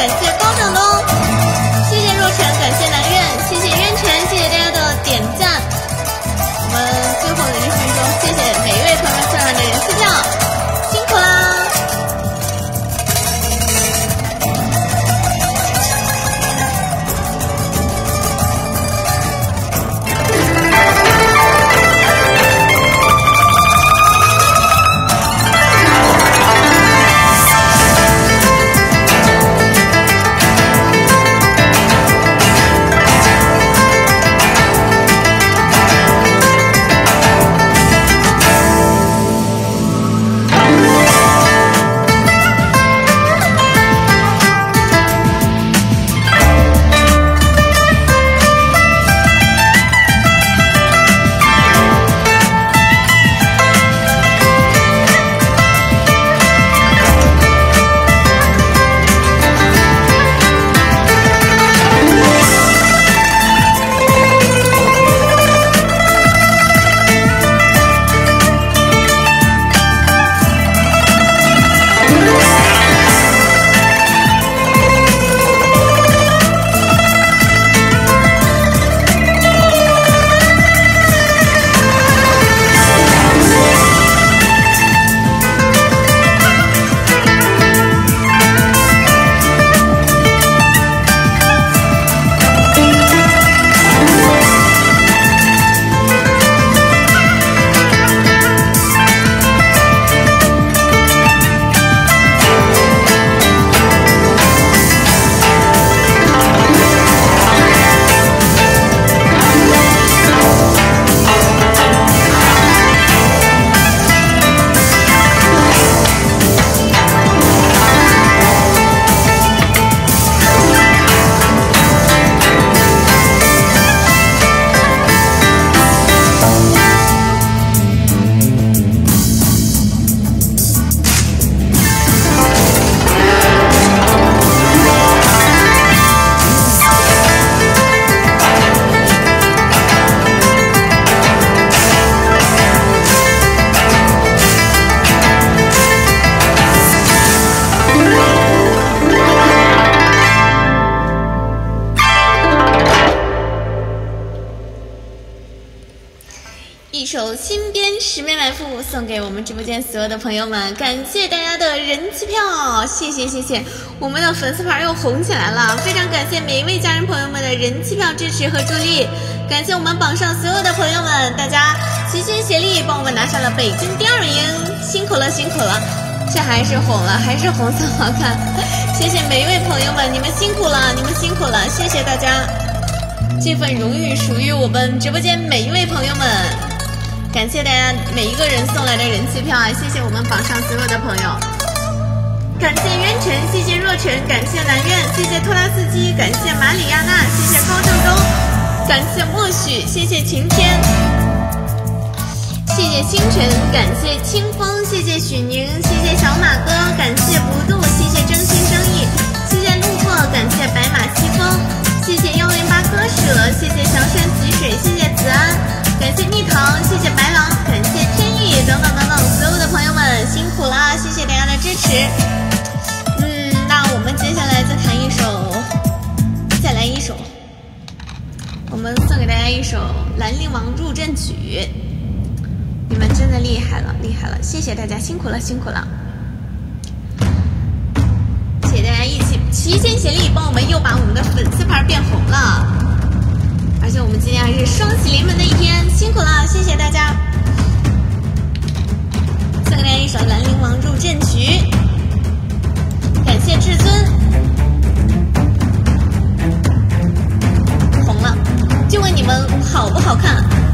S2: 感谢高晓松谢谢，我们的粉丝牌又红起来了，非常感谢每一位家人朋友们的人气票支持和助力，感谢我们榜上所有的朋友们，大家齐心协力帮我们拿下了北京第二名，辛苦了辛苦了，这还是红了，还是红色好看，谢谢每一位朋友们，你们辛苦了，你们辛苦了，谢谢大家，这份荣誉属于我们直播间每一位朋友们。感谢大家每一个人送来的人气票啊！谢谢我们榜上所有的朋友，感谢渊尘，谢谢若尘，感谢南苑，谢谢托拉斯基，感谢马里亚纳，谢谢高正中，感谢默许，谢谢晴天，谢谢星辰，感谢清风，谢谢许宁，谢谢小马哥，感谢不渡，谢谢真心真意，谢谢路过，感谢白马西风，谢谢幺零八割舍，谢谢祥山吉水，谢谢子安。感谢蜜糖，谢谢白狼，感谢天意等等等等，所有的朋友们辛苦啦！谢谢大家的支持。一首《兰陵王入阵曲》。你们真的厉害了，厉害了！谢谢大家，辛苦了，辛苦了！谢谢大家一起齐心协力，帮我们又把我们的粉丝牌变红了。而且我们今天还是双喜临门的一天，辛苦了，谢谢大家。送给大家一首《兰陵王入阵曲》，感谢至尊。你们好不好看？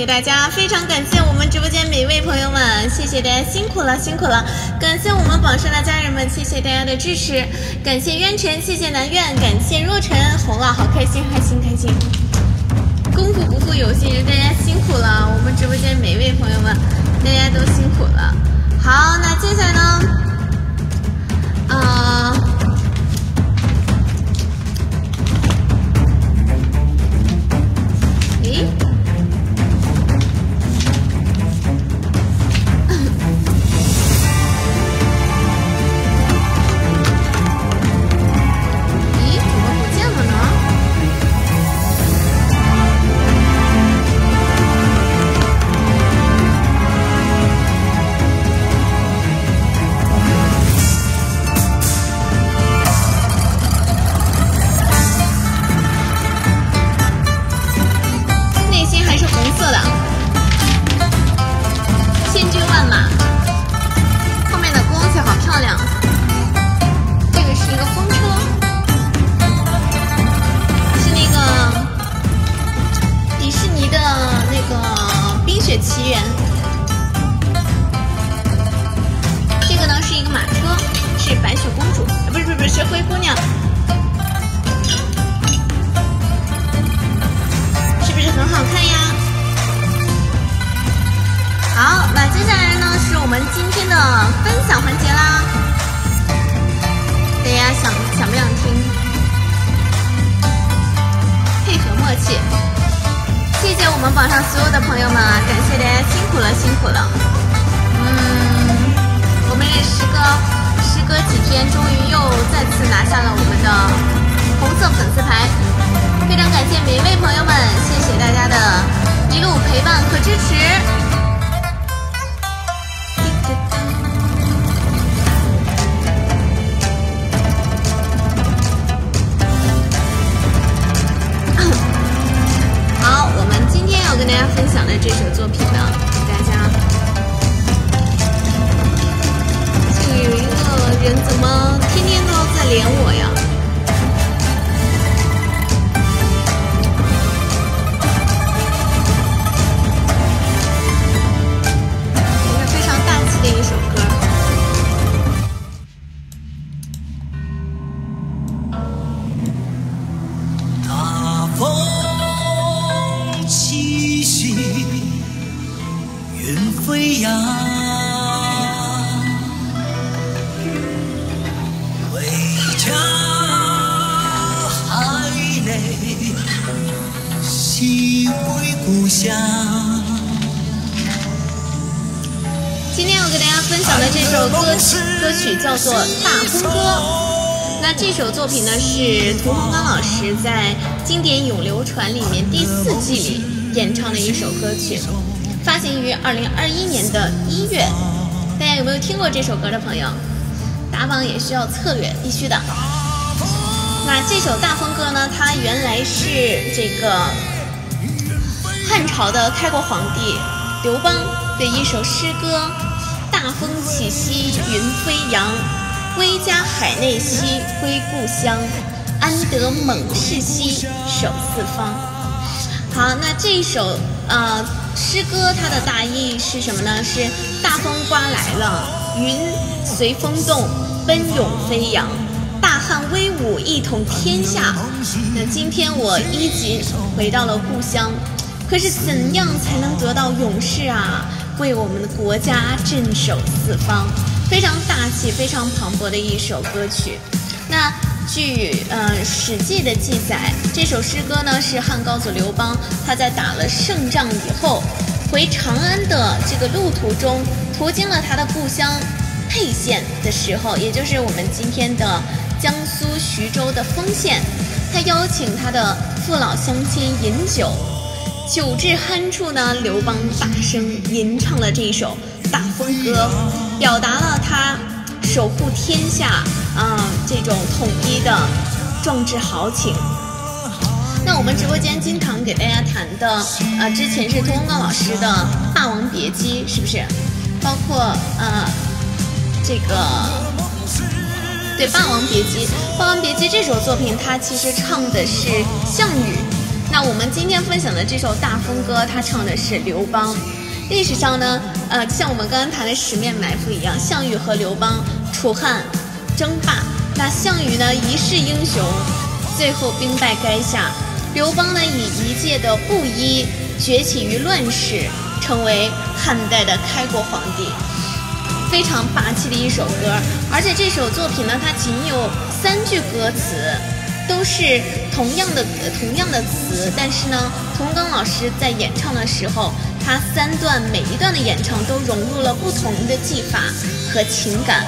S2: 给大家，非常感谢我们直播间每位朋友们，谢谢大家辛苦了，辛苦了！感谢我们榜上的家人们，谢谢大家的支持，感谢渊晨，谢谢南苑，感谢若晨，红了，好开心，开心，在经典咏流传里面第四季里演唱的一首歌曲，发行于二零二一年的一月。大家有没有听过这首歌的朋友？打榜也需要策略，必须的。那这首大风歌呢？它原来是这个汉朝的开国皇帝刘邦的一首诗歌：大风起兮云飞扬，归家海内兮归故乡。安得猛士兮守四方。好，那这一首呃诗歌，它的大意是什么呢？是大风刮来了，云随风动，奔涌飞扬，大汉威武一统天下。那今天我衣锦回到了故乡，可是怎样才能得到勇士啊？为我们的国家镇守四方，非常大气、非常磅礴的一首歌曲。那。据呃《史记》的记载，这首诗歌呢是汉高祖刘邦他在打了胜仗以后，回长安的这个路途中，途经了他的故乡沛县的时候，也就是我们今天的江苏徐州的丰县，他邀请他的父老乡亲饮酒，酒至酣处呢，刘邦大声吟唱了这首《大风歌》，表达了他。守护天下，这种统一的壮志豪情。那我们直播间经常给大家弹的，呃，之前是屠洪刚老师的《霸王别姬》，是不是？包括呃，这个对《霸王别姬》，《霸王别姬》这首作品，它其实唱的是项羽那我们今天分享的这首《大风歌》，它唱的是刘邦。历史上呢，呃，像我们刚刚谈的十面埋伏一样，项羽和刘邦楚汉争霸。那项羽呢，一世英雄，最后兵败垓下；刘邦呢，以一介的布衣崛起于乱世，成为汉代的开国皇帝。非常霸气的一首歌，而且这首作品呢，它仅有三句歌词，都是同样的同样的词，但是呢，童刚老师在演唱的时候，他三段每一段的演唱都融入了不同的技法和情感，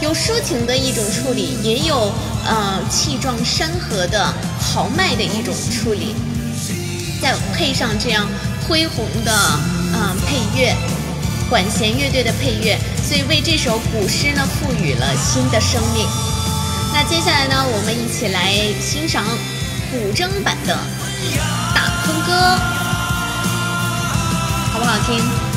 S2: 有抒情的一种处理，也有呃气壮山河的豪迈的一种处理，再配上这样恢宏的嗯配乐。管弦乐队的配乐，所以为这首古诗呢赋予了新的生命。那接下来呢，我们一起来欣赏古筝版的《大风歌》，好不好听？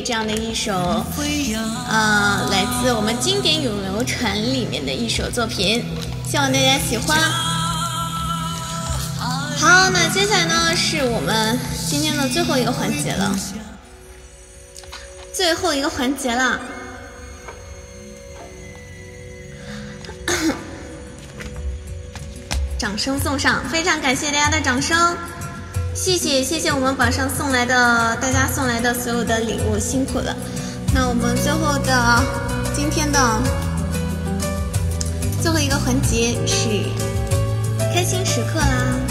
S1: 这样的一首，呃，来自我们经典永流传里面的一首作品，希望大家喜欢。好，那接下来呢，是我们今天的最后一个环节了，最后一个环节了。[COUGHS] 掌声送上，非常感谢大家的掌声，谢谢谢谢我们榜上送来的大家送来的所有的礼物，辛苦了。那我们最后的今天的最后一个环节是开心时刻啦。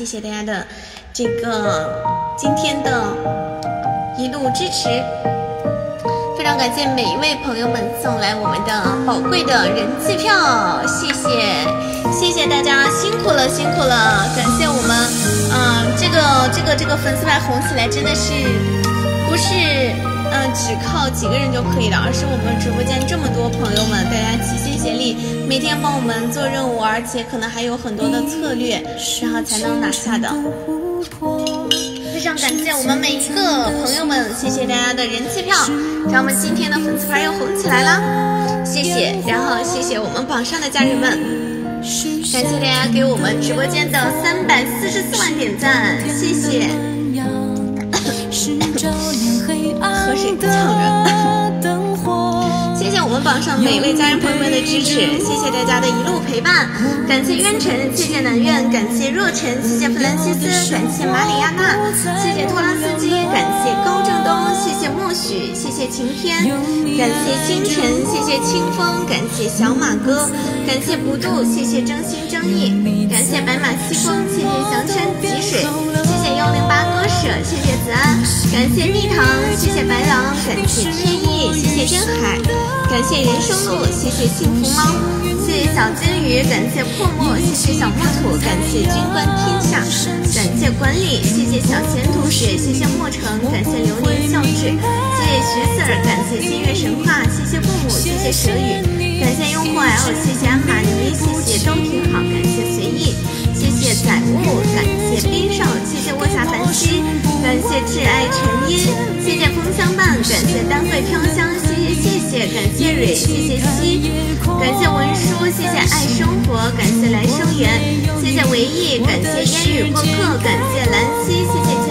S1: 谢谢大家的这个今天的一路支持，非常感谢每一位朋友们送来我们的宝贵的人气票，谢谢谢谢大家辛苦了辛苦了，感谢我们，嗯、这个这个这个粉丝牌红起来真的是不是。只靠几个人就可以了，而是我们直播间这么多朋友们，大家齐心协力，每天帮我们做任务，而且可能还有很多的策略，然后才能拿下的。非常感谢我们每一个朋友们，谢谢大家的人气票，让我们今天的粉丝牌又红起来了，谢谢。然后谢谢我们榜上的家人们，感谢大家给我们直播间的三百四十四万点赞，谢谢。喝水不呛人。[LAUGHS] 谢谢我们
S2: 榜上每位家人朋友们的支持，谢谢大家的一路陪伴，感谢渊尘，谢谢南苑，感谢若尘，谢谢弗兰西斯，感谢马里亚纳，谢谢托拉斯基，感谢高正东，谢谢默许，谢谢晴天，感谢星辰，谢谢清风，感谢小马哥，感谢不渡，谢谢真心真意，感谢白马西风，谢谢祥山吉水，谢谢幺零八割舍，谢谢子安，感谢蜜糖，谢谢白狼，感谢天意，谢谢真海，感谢人生路，谢谢幸福猫，谢谢小金鱼，感谢破墨，谢谢小木土，感谢君观天下，感谢管理，谢谢小贤同学，谢谢莫城，感谢流年笑志，谢谢徐 Sir，感谢星月神话，谢谢父母，谢谢蛇语，感谢用户 L，谢谢安玛尼，谢谢都挺好，感谢，载物，感谢冰少，谢谢卧下凡兮，感谢挚爱陈音，谢谢风相伴，感谢丹桂飘香，谢谢谢谢，感谢蕊，谢谢西，感谢文书，谢谢爱生活，感谢来生缘，谢谢唯一，感谢烟雨过客，感谢兰溪，谢谢，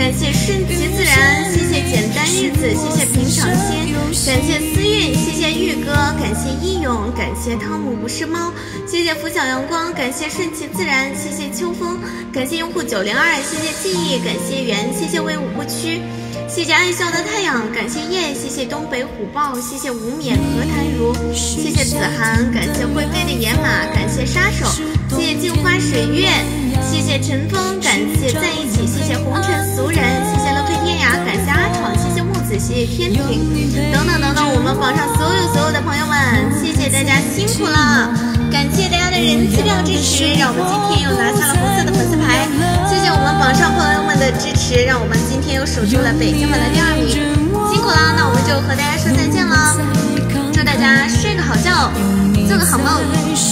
S2: 感谢顺其自然，谢谢简单日子，谢谢平常心，感谢思韵，谢谢玉哥，感谢义勇，感谢汤姆不是猫，谢谢拂晓阳光，感谢顺其自然，谢谢秋风，感谢用户九零二，谢谢记忆，感谢缘，谢谢威武不屈。谢谢爱笑的太阳，感谢夜，谢谢东北虎豹，谢谢无冕何谈如，谢谢子涵，感谢会飞的野马，感谢杀手，谢谢镜花水月，谢谢陈峰，感谢在一起，谢谢红尘俗人，谢谢乐飞天涯，感谢阿闯，谢谢木子，谢谢天庭，等等等等，我们榜上所有所有的朋友们，谢谢大家辛苦了，感谢大家的人气票支持，让我们今天又拿下了红色的粉丝牌，谢谢我们榜上朋友们的支持，让我们今天又守住了北京版的第二名，辛苦了，那我们就和大家说再见了，祝大家睡个好觉，做个好梦，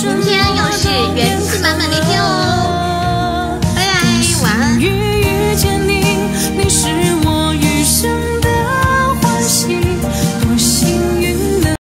S2: 明天又是元气满满的一天哦。于遇见你，你是我。